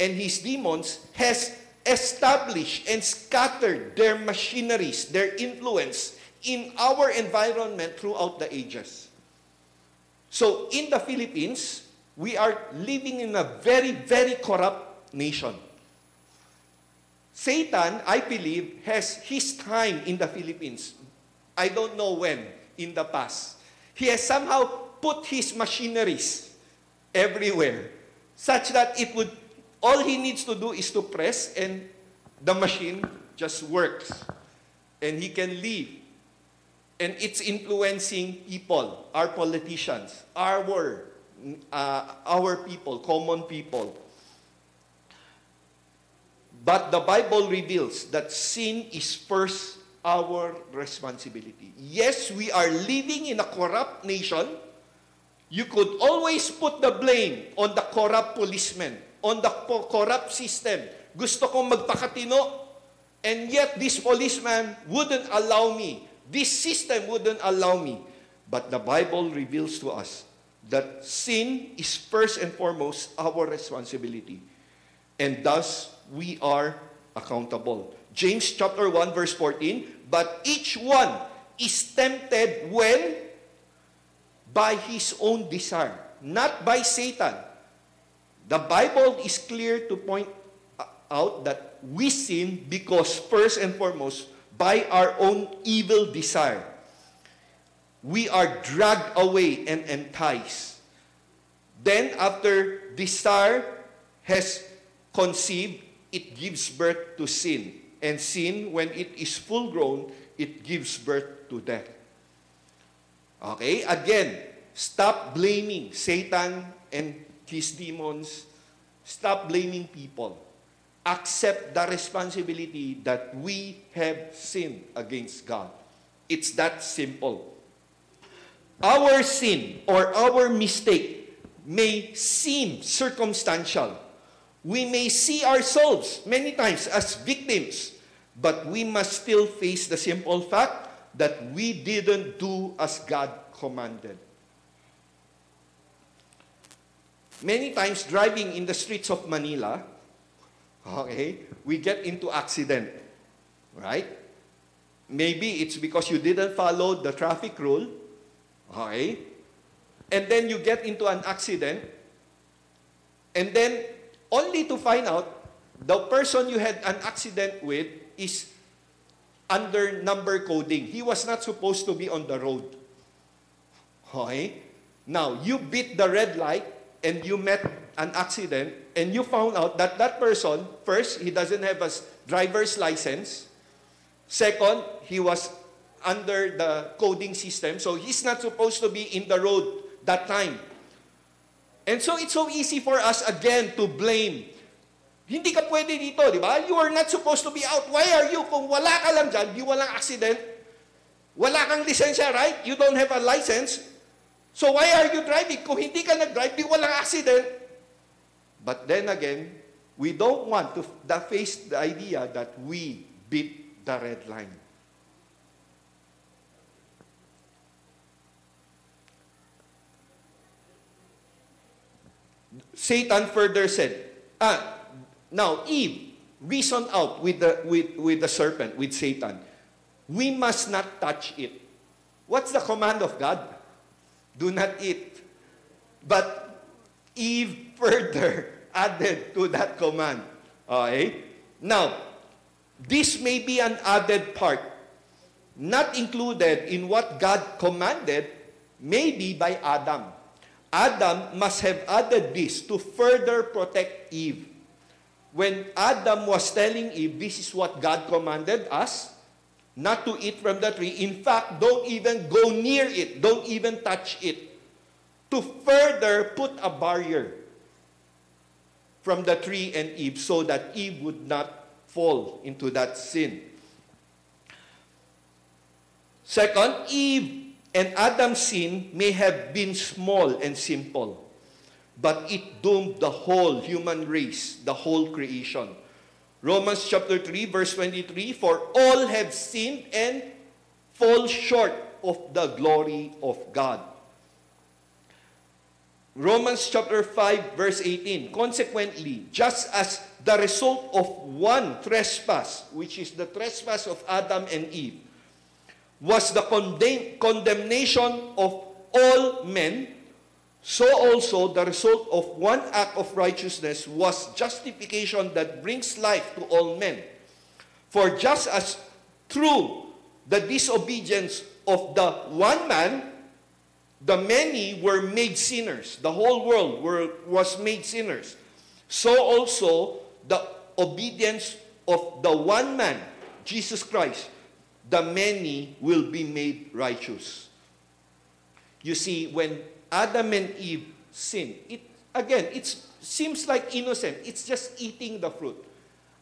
and his demons has established and scattered their machineries, their influence in our environment throughout the ages. So in the Philippines, we are living in a very, very corrupt nation. Satan, I believe, has his time in the Philippines. I don't know when, in the past. He has somehow put his machineries everywhere such that it would all he needs to do is to press and the machine just works. And he can leave. And it's influencing people our politicians our uh, our people common people. But the bible reveals that sin is first our responsibility. Yes we are living in a corrupt nation. You could always put the blame on the corrupt policemen, on the corrupt system. Gusto kong magpakatino, and yet this policeman wouldn't allow me. This system wouldn't allow me. But the Bible reveals to us that sin is first and foremost our responsibility. And thus, we are accountable. James chapter 1 verse 14, But each one is tempted when by his own desire, not by Satan. The Bible is clear to point out that we sin because, first and foremost, by our own evil desire, we are dragged away and enticed. Then, after desire has conceived, it gives birth to sin. And sin, when it is full grown, it gives birth to death. Okay? Again, stop blaming Satan and his demons. Stop blaming people. Accept the responsibility that we have sinned against God. It's that simple. Our sin or our mistake may seem circumstantial. We may see ourselves many times as victims, but we must still face the simple fact that we didn't do as God commanded. Many times driving in the streets of Manila, okay, we get into accident, right? Maybe it's because you didn't follow the traffic rule, okay? And then you get into an accident, and then only to find out the person you had an accident with is under number coding. He was not supposed to be on the road. Okay? Now, you beat the red light and you met an accident and you found out that that person, first, he doesn't have a driver's license. Second, he was under the coding system, so he's not supposed to be in the road that time. And so it's so easy for us again to blame. Hindi ka pwede dito, di ba? You are not supposed to be out. Why are you? Kung wala ka lang dyan, di walang accident, wala kang lisensya, right? You don't have a license. So why are you driving? Kung hindi ka nag-drive, di walang accident. But then again, we don't want to face the idea that we beat the red line. Satan further said, ah, now Eve reasoned out with the, with, with the serpent, with Satan, we must not touch it. What's the command of God? Do not eat. But Eve further added to that command. Okay? Now, this may be an added part, not included in what God commanded, maybe by Adam. Adam must have added this to further protect Eve. When Adam was telling Eve, this is what God commanded us, not to eat from the tree. In fact, don't even go near it. Don't even touch it. To further put a barrier from the tree and Eve so that Eve would not fall into that sin. Second, Eve and Adam's sin may have been small and simple, but it doomed the whole human race, the whole creation. Romans chapter 3, verse 23 For all have sinned and fall short of the glory of God. Romans chapter 5, verse 18 Consequently, just as the result of one trespass, which is the trespass of Adam and Eve, was the condemn- condemnation of all men, so also the result of one act of righteousness was justification that brings life to all men. For just as through the disobedience of the one man, the many were made sinners, the whole world were, was made sinners, so also the obedience of the one man, Jesus Christ, the many will be made righteous. You see, when Adam and Eve sinned, it again, it seems like innocent. It's just eating the fruit.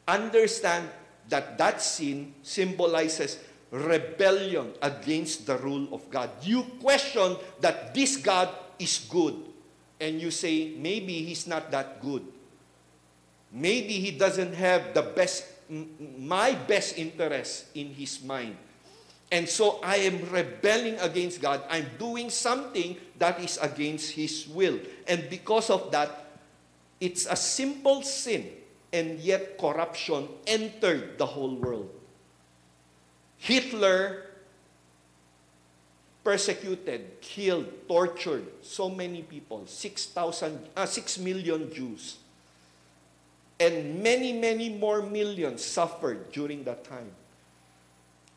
Understand that that sin symbolizes rebellion against the rule of God. You question that this God is good, and you say, maybe he's not that good. Maybe he doesn't have the best, my best interest in his mind. And so I am rebelling against God. I'm doing something that is against his will. And because of that, it's a simple sin, and yet corruption entered the whole world. Hitler persecuted, killed, tortured so many people, 6,000, uh, 6 million Jews. and many, many more millions suffered during that time.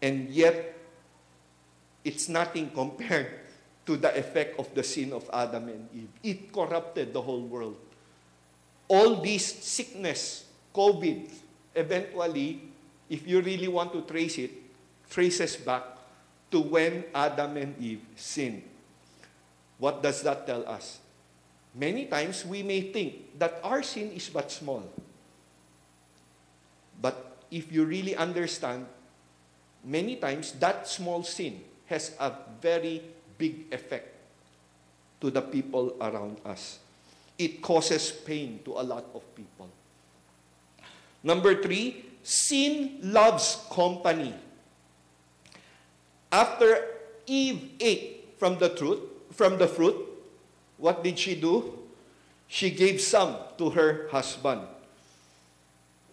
And yet, it's nothing compared to the effect of the sin of Adam and Eve. It corrupted the whole world. All this sickness, COVID, eventually, if you really want to trace it, traces back to when Adam and Eve sinned. What does that tell us? Many times we may think that our sin is but small. But if you really understand, many times that small sin has a very big effect to the people around us. It causes pain to a lot of people. Number three, sin loves company. After Eve ate from the truth, from the fruit, what did she do? She gave some to her husband.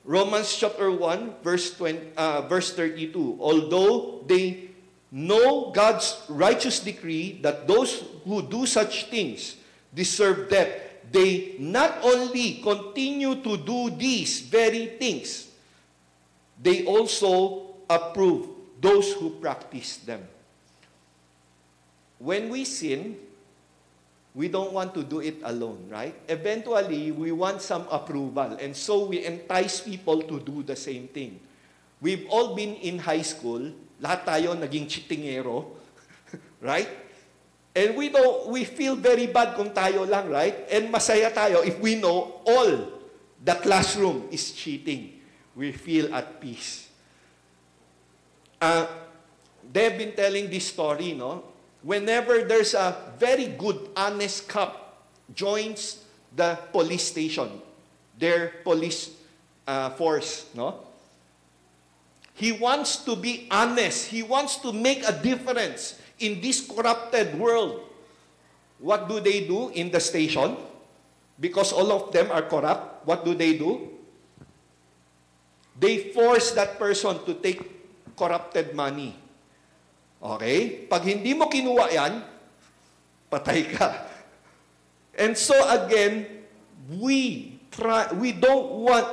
Romans chapter 1, verse, 20, uh, verse 32. Although they know God's righteous decree that those who do such things deserve death, they not only continue to do these very things, they also approve those who practice them. When we sin, we don't want to do it alone, right? Eventually, we want some approval. And so we entice people to do the same thing. We've all been in high school. Lahat tayo naging chitingero. right? And we don't, we feel very bad kung tayo lang, right? And masaya tayo if we know all the classroom is cheating. We feel at peace. Uh, they've been telling this story, no? whenever there's a very good, honest cop joins the police station, their police uh, force, no? He wants to be honest. He wants to make a difference in this corrupted world. What do they do in the station? Because all of them are corrupt, what do they do? They force that person to take corrupted money. Okay? Pag hindi mo kinuha yan, patay ka. And so again, we try, we don't want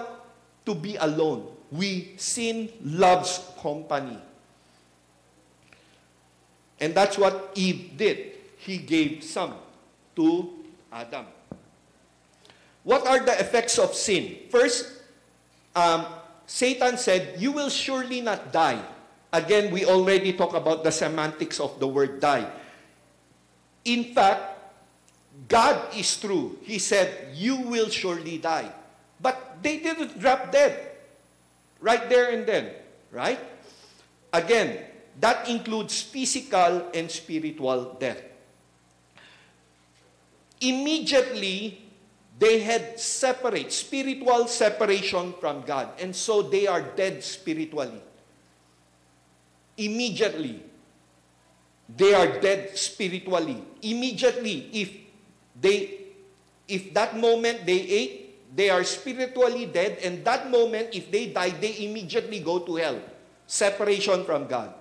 to be alone. We sin loves company. And that's what Eve did. He gave some to Adam. What are the effects of sin? First, um, Satan said, You will surely not die. Again, we already talk about the semantics of the word die. In fact, God is true. He said, You will surely die. But they didn't drop dead right there and then, right? Again, that includes physical and spiritual death. Immediately, they had separate, spiritual separation from God. And so they are dead spiritually immediately they are dead spiritually. Immediately, if they, if that moment they ate, they are spiritually dead, and that moment, if they die, they immediately go to hell. Separation from God.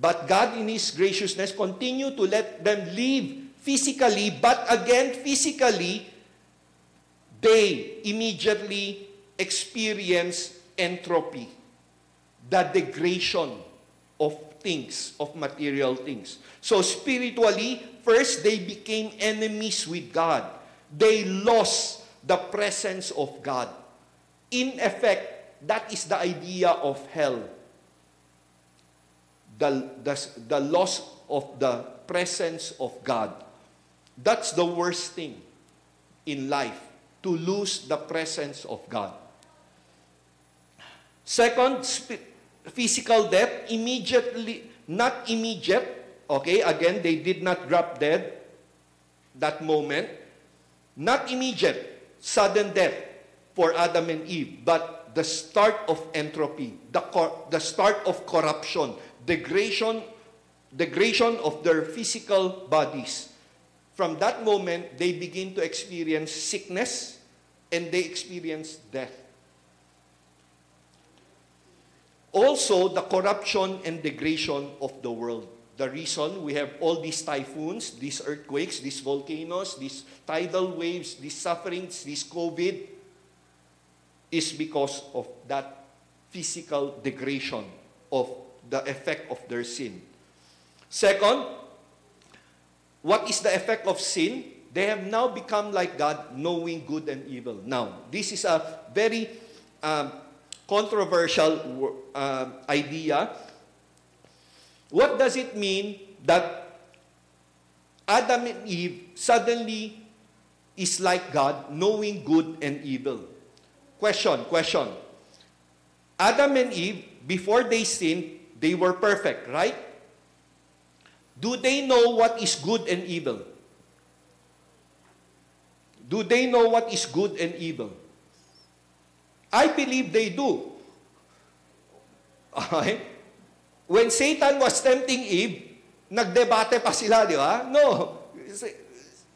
But God, in His graciousness, continue to let them live physically, but again, physically, they immediately experience entropy, the degradation of things, of material things. So spiritually, first they became enemies with God. They lost the presence of God. In effect, that is the idea of hell. The, the, the loss of the presence of God. That's the worst thing in life, to lose the presence of God. Second, physical death, immediately, not immediate, okay, again, they did not drop dead that moment. Not immediate, sudden death for Adam and Eve, but the start of entropy, the, the start of corruption, degradation, degradation of their physical bodies. From that moment, they begin to experience sickness and they experience death. Also, the corruption and degradation of the world. The reason we have all these typhoons, these earthquakes, these volcanoes, these tidal waves, these sufferings, this COVID, is because of that physical degradation of the effect of their sin. Second, what is the effect of sin? They have now become like God, knowing good and evil. Now, this is a very um, controversial um, idea. What does it mean that Adam and Eve suddenly is like God, knowing good and evil? Question, question. Adam and Eve, before they sinned, they were perfect, right? Do they know what is good and evil? Do they know what is good and evil? I believe they do. Okay? When Satan was tempting Eve, nagdebate pa sila, di ba? No.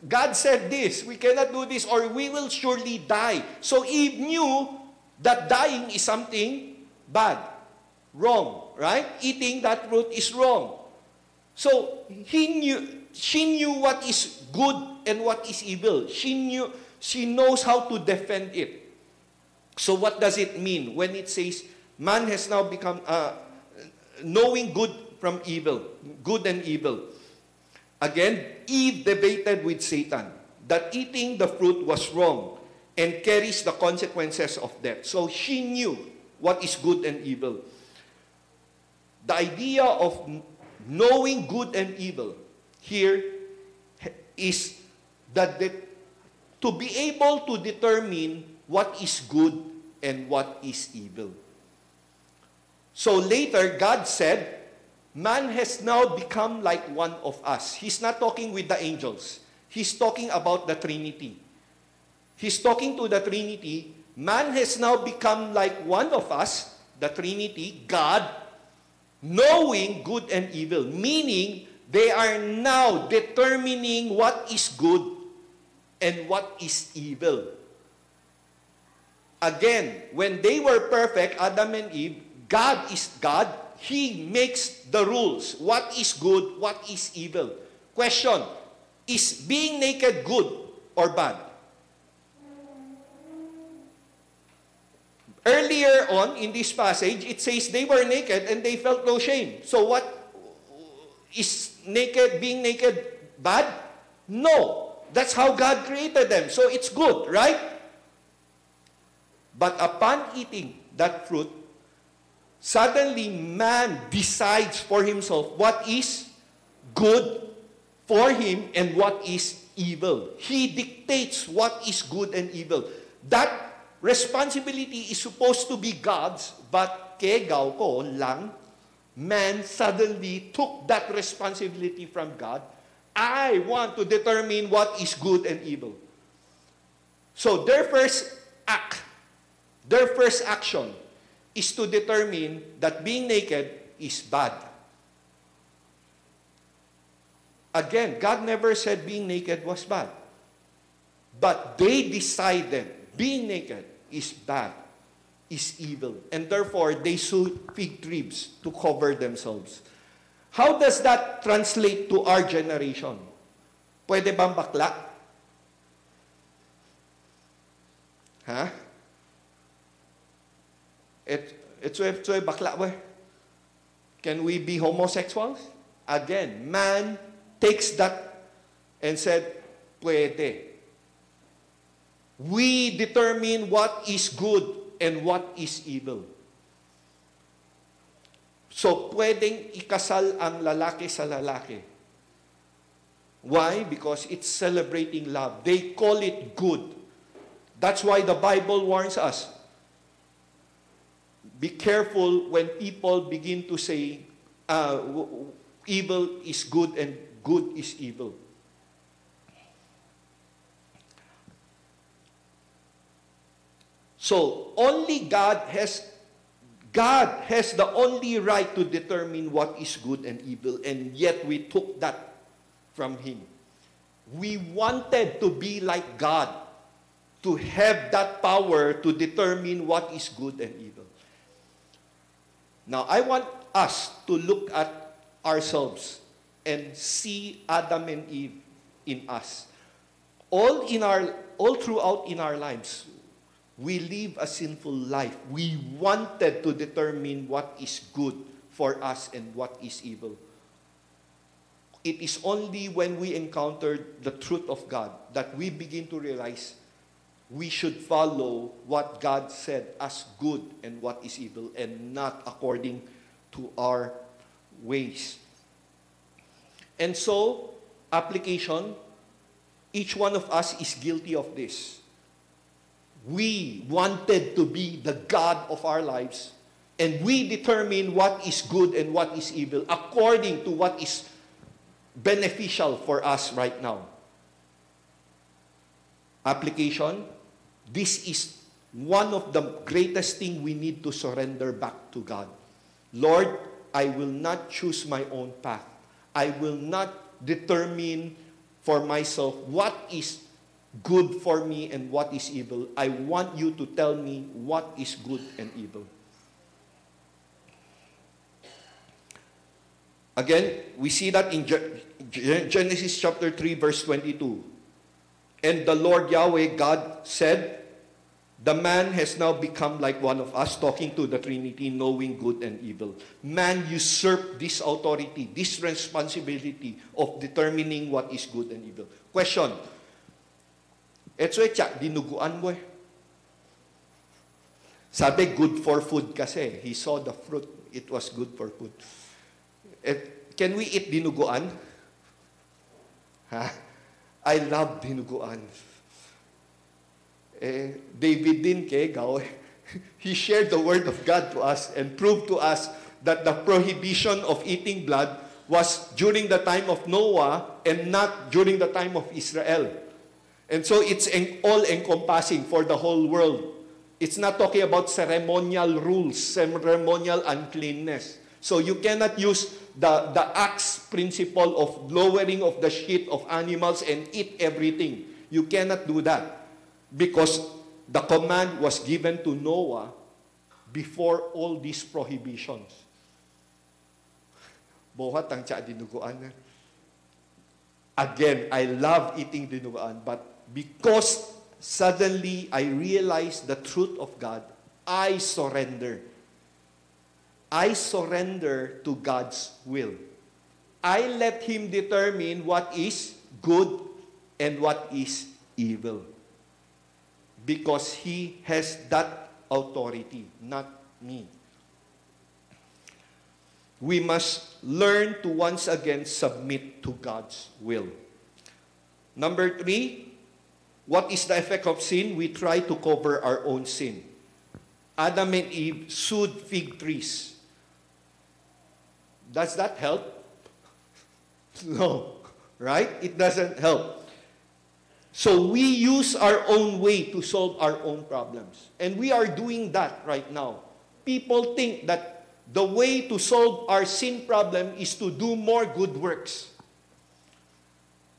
God said this, we cannot do this or we will surely die. So Eve knew that dying is something bad, wrong, right? Eating that fruit is wrong. So he knew, she knew what is good and what is evil. She knew, she knows how to defend it. So what does it mean when it says man has now become uh, knowing good from evil, good and evil? Again, Eve debated with Satan that eating the fruit was wrong and carries the consequences of death. So she knew what is good and evil. The idea of knowing good and evil here is that the, to be able to determine what is good and what is evil. So later, God said, Man has now become like one of us. He's not talking with the angels. He's talking about the Trinity. He's talking to the Trinity. Man has now become like one of us, the Trinity, God, knowing good and evil. Meaning, they are now determining what is good and what is evil. Again, when they were perfect, Adam and Eve, God is God. He makes the rules. What is good? What is evil? Question, is being naked good or bad? Earlier on in this passage, it says they were naked and they felt no shame. So what is naked, being naked bad? No. That's how God created them. So it's good, right? But upon eating that fruit, suddenly man decides for himself what is good for him and what is evil. He dictates what is good and evil. That responsibility is supposed to be God's, but kegaw ko lang, man suddenly took that responsibility from God. I want to determine what is good and evil. So their first act, their first action is to determine that being naked is bad. Again, God never said being naked was bad. But they decided being naked is bad, is evil. And therefore, they sewed fig leaves to cover themselves. How does that translate to our generation? Pwede bang bakla? Et, ito, ito, bakla ba? Can we be homosexuals? Again, man takes that and said, pwede. We determine what is good and what is evil. So, pwedeng ikasal ang lalaki sa lalaki. Why? Because it's celebrating love. They call it good. That's why the Bible warns us. Be careful when people begin to say, uh, evil is good and good is evil. So, only God has God has the only right to determine what is good and evil, and yet we took that from Him. We wanted to be like God, to have that power to determine what is good and evil. Now, I want us to look at ourselves and see Adam and Eve in us. All in our all throughout in our lives, we live a sinful life. We wanted to determine what is good for us and what is evil. It is only when we encounter the truth of God that we begin to realize we should follow what God said as good and what is evil and not according to our ways. And so, application, each one of us is guilty of this. We wanted to be the God of our lives, and we determine what is good and what is evil according to what is beneficial for us right now. Application, this is one of the greatest thing we need to surrender back to God. Lord, I will not choose my own path. I will not determine for myself what is good for me and what is evil. I want you to tell me what is good and evil. Again, we see that in Ge- Ge- Genesis chapter 3, verse 22. And the Lord Yahweh God said, The man has now become like one of us, talking to the Trinity, knowing good and evil. Man usurped this authority, this responsibility of determining what is good and evil. Question. Etso e tsak, dinuguan mo eh. Sabi, good for food kasi. He saw the fruit. It was good for food. Eh, can we eat dinuguan? Ha? I love dinuguan. Eh, David din kay Gaw, he shared the word of God to us and proved to us that the prohibition of eating blood was during the time of Noah and not during the time of Israel. And so it's en- all-encompassing for the whole world. It's not talking about ceremonial rules, ceremonial uncleanness. So you cannot use the, the axe principle of lowering of the shit of animals and eat everything. You cannot do that because the command was given to Noah before all these prohibitions. Buhat ang tsa dinuguan. Again, I love eating dinuguan, but because suddenly I realized the truth of God, I surrender. I surrender to God's will. I let Him determine what is good and what is evil. Because He has that authority, not me. We must learn to once again submit to God's will. Number three, what is the effect of sin? We try to cover our own sin. Adam and Eve sued fig trees. Does that help? No, right? It doesn't help. So we use our own way to solve our own problems. And we are doing that right now. People think that the way to solve our sin problem is to do more good works.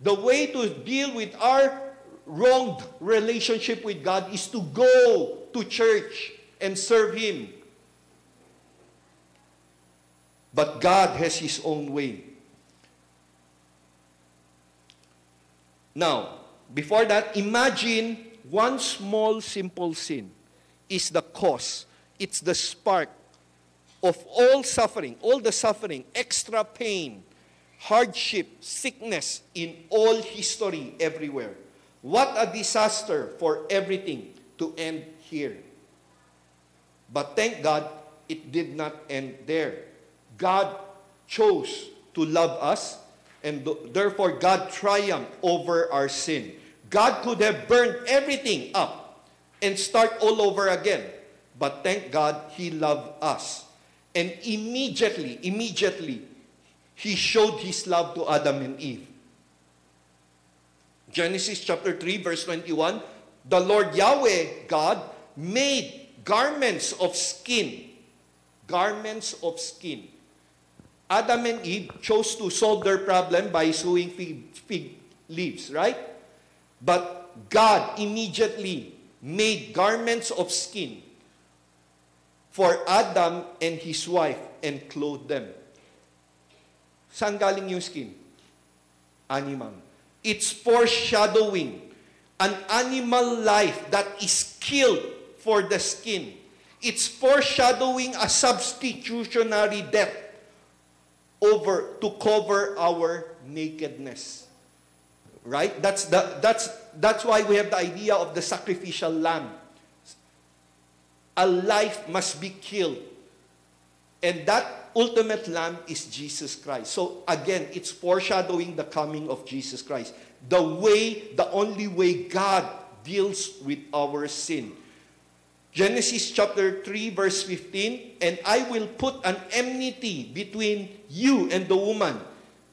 The way to deal with our wronged relationship with God is to go to church and serve Him. But God has His own way. Now, before that, imagine one small simple sin is the cause, it's the spark of all suffering, all the suffering, extra pain, hardship, sickness in all history everywhere. What a disaster for everything to end here. But thank God it did not end there. God chose to love us, and therefore God triumphed over our sin. God could have burned everything up and start all over again. But thank God He loved us. And immediately, immediately, He showed His love to Adam and Eve. Genesis chapter 3, verse 21 The Lord Yahweh, God, made garments of skin. Garments of skin. Adam and Eve chose to solve their problem by sewing fig, fig leaves, right? But God immediately made garments of skin for Adam and his wife and clothed them. Saan galing yung skin? Animal. It's foreshadowing an animal life that is killed for the skin. It's foreshadowing a substitutionary death over to cover our nakedness. Right? That's the that's that's why we have the idea of the sacrificial lamb. A life must be killed. And that ultimate lamb is Jesus Christ. So again, it's foreshadowing the coming of Jesus Christ. The way, the only way God deals with our sin. Genesis chapter 3 verse 15, and I will put an enmity between you and the woman,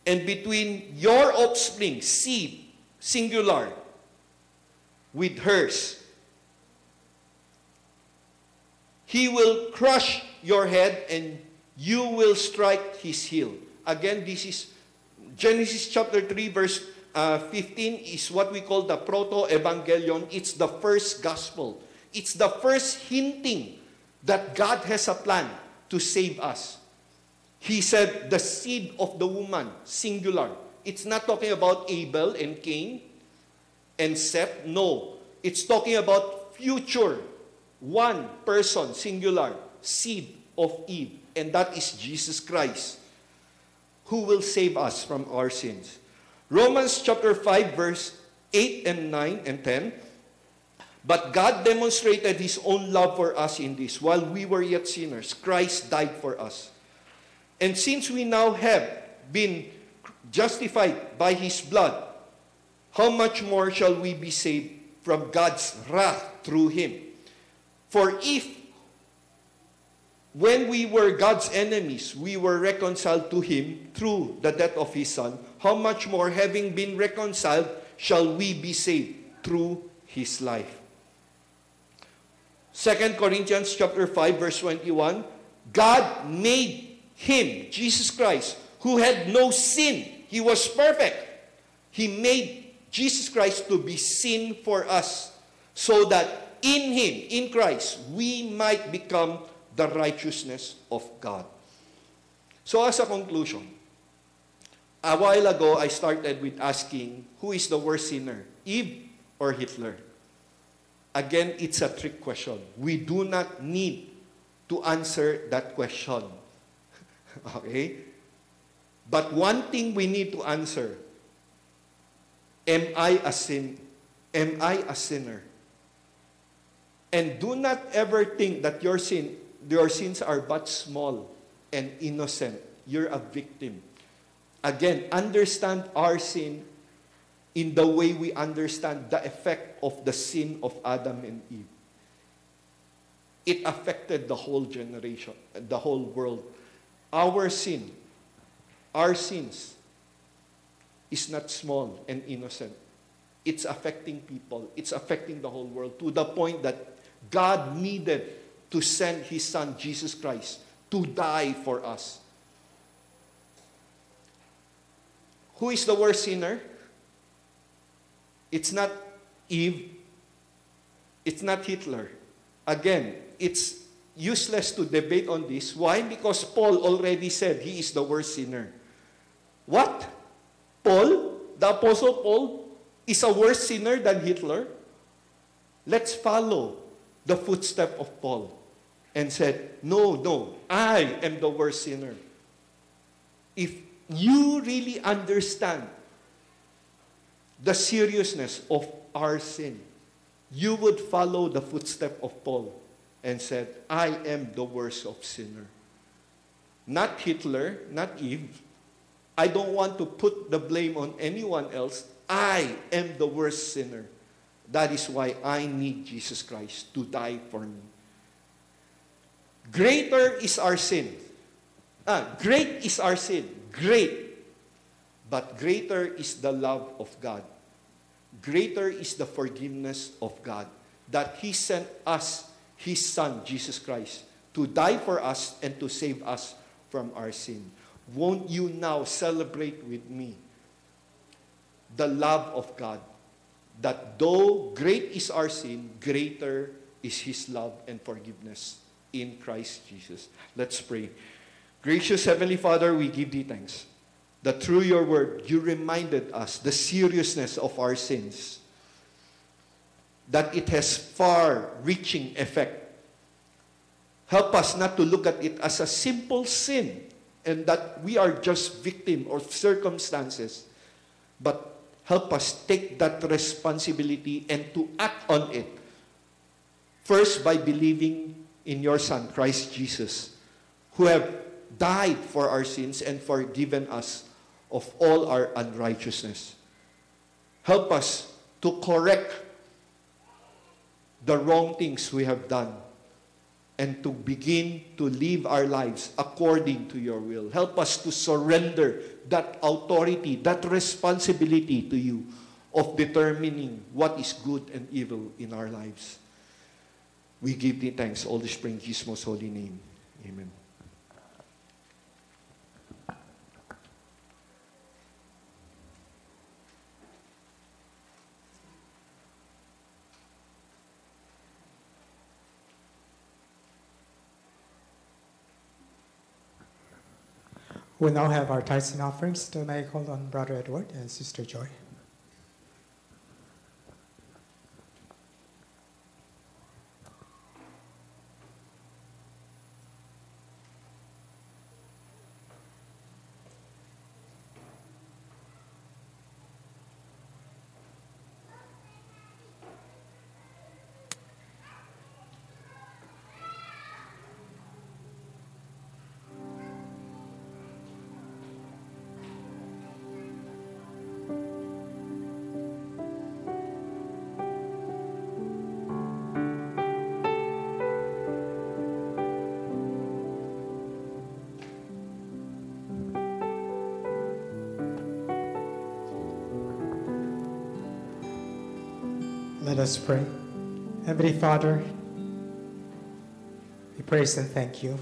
and between your offspring, seed, singular, with hers. He will crush your head and you will strike his heel. Again, this is Genesis chapter 3, verse uh, 15 is what we call the proto-evangelion. It's the first gospel. It's the first hinting that God has a plan to save us. He said, the seed of the woman, singular. It's not talking about Abel and Cain and Seth. No. It's talking about future, one person, singular, seed of Eve. And that is Jesus Christ, who will save us from our sins. Romans chapter 5, verse 8 and 9 and 10. But God demonstrated his own love for us in this. While we were yet sinners, Christ died for us. And since we now have been justified by his blood, how much more shall we be saved from God's wrath through him? For if when we were God's enemies, we were reconciled to him through the death of his son, how much more having been reconciled shall we be saved through his life? 2 Corinthians chapter 5 verse 21, God made him, Jesus Christ, who had no sin. He was perfect. He made Jesus Christ to be sin for us so that in him, in Christ, we might become the righteousness of God. So as a conclusion, a while ago I started with asking, who is the worst sinner, Eve or Hitler? Again, it's a trick question. We do not need to answer that question. okay? But one thing we need to answer, am I a sin? Am I a sinner? And do not ever think that your sin your sins are but small and innocent. You're a victim. Again, understand our sin in the way we understand the effect of the sin of Adam and Eve. It affected the whole generation, the whole world. Our sin, our sins, is not small and innocent. It's affecting people. It's affecting the whole world to the point that God needed to send His Son, Jesus Christ, to die for us. Who is the worst sinner? It's not Eve. It's not Hitler. Again, it's useless to debate on this. Why? Because Paul already said he is the worst sinner. What? Paul, the Apostle Paul, is a worse sinner than Hitler? Let's follow the footstep of Paul and said, No, no, I am the worst sinner. If you really understand the seriousness of our sin, you would follow the footstep of Paul and said, I am the worst of sinner. Not Hitler, not Eve. I don't want to put the blame on anyone else. I am the worst sinner. That is why I need Jesus Christ to die for me. Greater is our sin. Ah, great is our sin. Great. But greater is the love of God. Greater is the forgiveness of God. That He sent us, His Son, Jesus Christ, to die for us and to save us from our sin. Won't you now celebrate with me the love of God? That though great is our sin, greater is His love and forgiveness in Christ Jesus. Let's pray. Gracious Heavenly Father, we give thee thanks that through your word you reminded us the seriousness of our sins. that it has far-reaching effect. Help us not to look at it as a simple sin and that we are just victim of circumstances, but help us take that responsibility and to act on it. First, by believing in your Son, Christ Jesus, who have died for our sins and forgiven us of all our unrighteousness. Help us to correct the wrong things we have done and to begin to live our lives according to your will. Help us to surrender that authority, that responsibility to you of determining what is good and evil in our lives. We give thee thanks, all this spring, Jesus' holy name. Amen. We'll now have our and offerings. to make hold on Brother Edward and Sister Joy. Us pray. Heavenly Father, we praise and thank you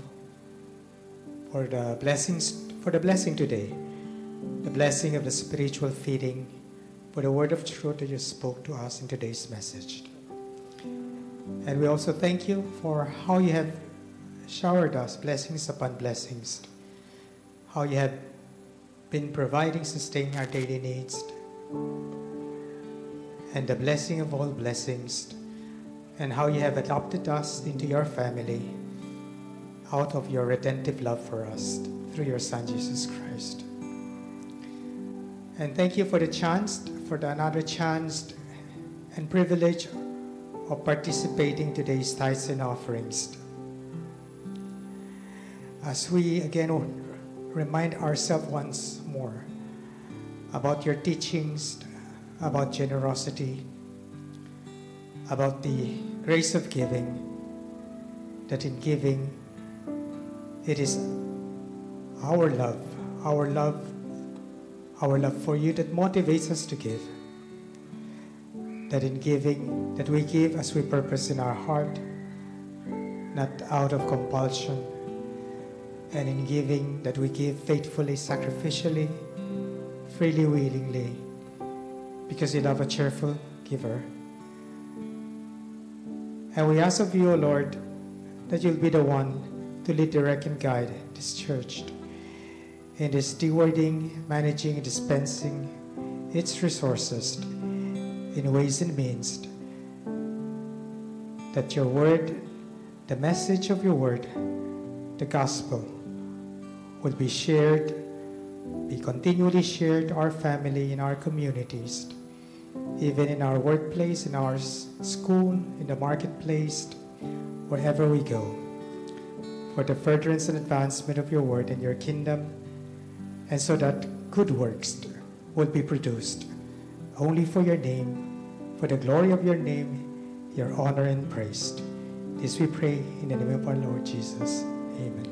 for the blessings, for the blessing today, the blessing of the spiritual feeding, for the word of truth that you spoke to us in today's message. And we also thank you for how you have showered us blessings upon blessings, how you have been providing, sustaining our daily needs, and the blessing of all blessings, and how you have adopted us into your family out of your redemptive love for us through your Son, Jesus Christ. And thank you for the chance, for the another chance and privilege of participating today's tithes and offerings. As we again remind ourselves once more about your teachings, about generosity, about the grace of giving, that in giving, it is our love, our love, our love for you that motivates us to give. That in giving, that we give as we purpose in our heart, not out of compulsion. And in giving, that we give faithfully, sacrificially, freely, willingly, because you love a cheerful giver. And we ask of you, O Lord, that you'll be the one to lead, direct, and guide this church in this stewarding, managing, and dispensing its resources in ways and means that your word, the message of your word, the gospel, would be shared, be continually shared to our family, in our communities, even in our workplace, in our school, in the marketplace, wherever we go, for the furtherance and advancement of your word and your kingdom, and so that good works will be produced only for your name, for the glory of your name, your honor and praise. This we pray in the name of our Lord Jesus. Amen.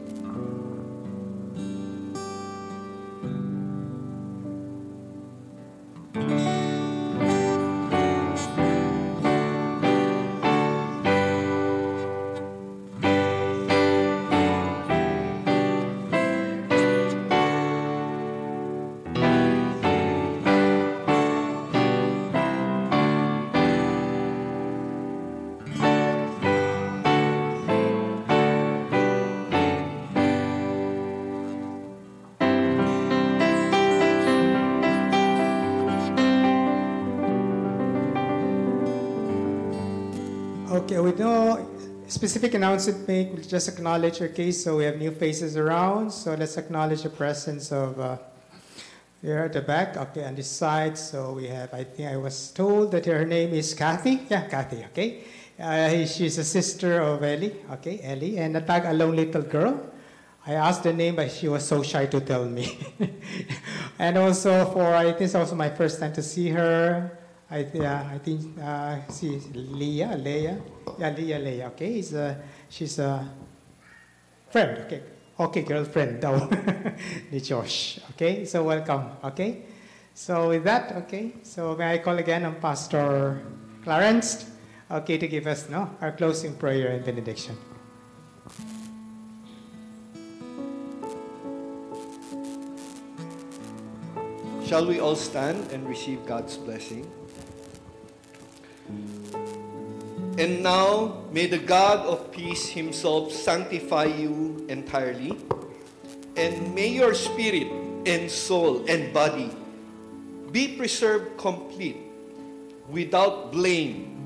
Specific announcement make, we'll just acknowledge, okay, so we have new faces around, so let's acknowledge the presence of, uh, here at the back, okay, on this side, so we have, I think I was told that her name is Kathy, yeah, Kathy, okay. Uh, she's a sister of Ellie, okay, Ellie, and a tag alone little girl. I asked the name, but she was so shy to tell me. and also for, I think it's also my first time to see her. I, yeah, I think uh, she's Leah, Leah, yeah, Leah, Leah. Okay, a, uh, she's a friend. Okay, okay, girlfriend ni Josh. Okay, so welcome. Okay, so with that, okay, so may I call again on Pastor Clarence, okay, to give us no our closing prayer and benediction. Shall we all stand and receive God's blessing? And now, may the God of peace himself sanctify you entirely, and may your spirit and soul and body be preserved complete, without blame,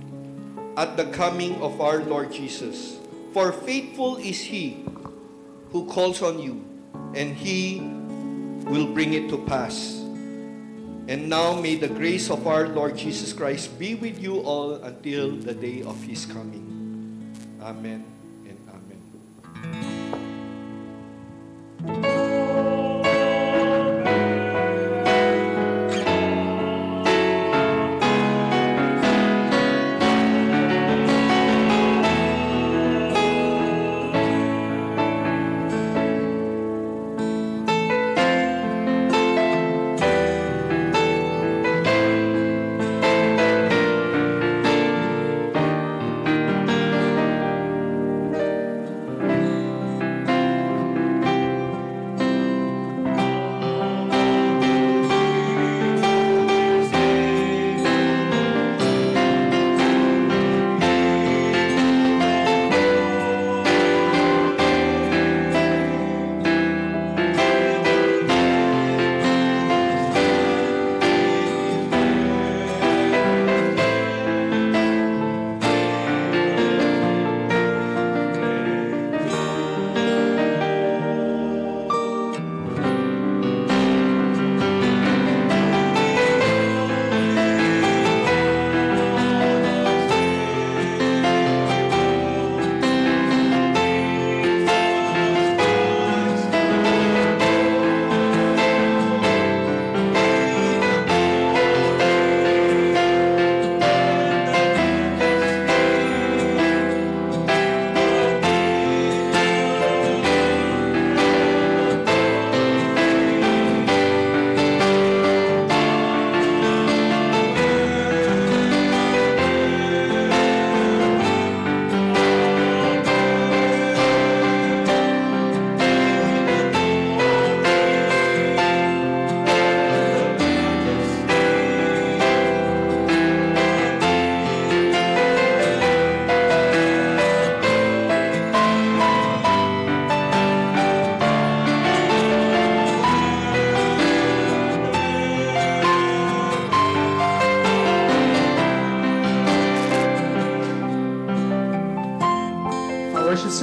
at the coming of our Lord Jesus. For faithful is he who calls on you, and he will bring it to pass. And now may the grace of our Lord Jesus Christ be with you all until the day of his coming. Amen.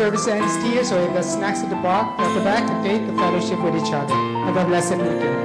Service ends here, so the snacks at the back, at the back, okay, the fellowship with each other. Have a blessed weekend.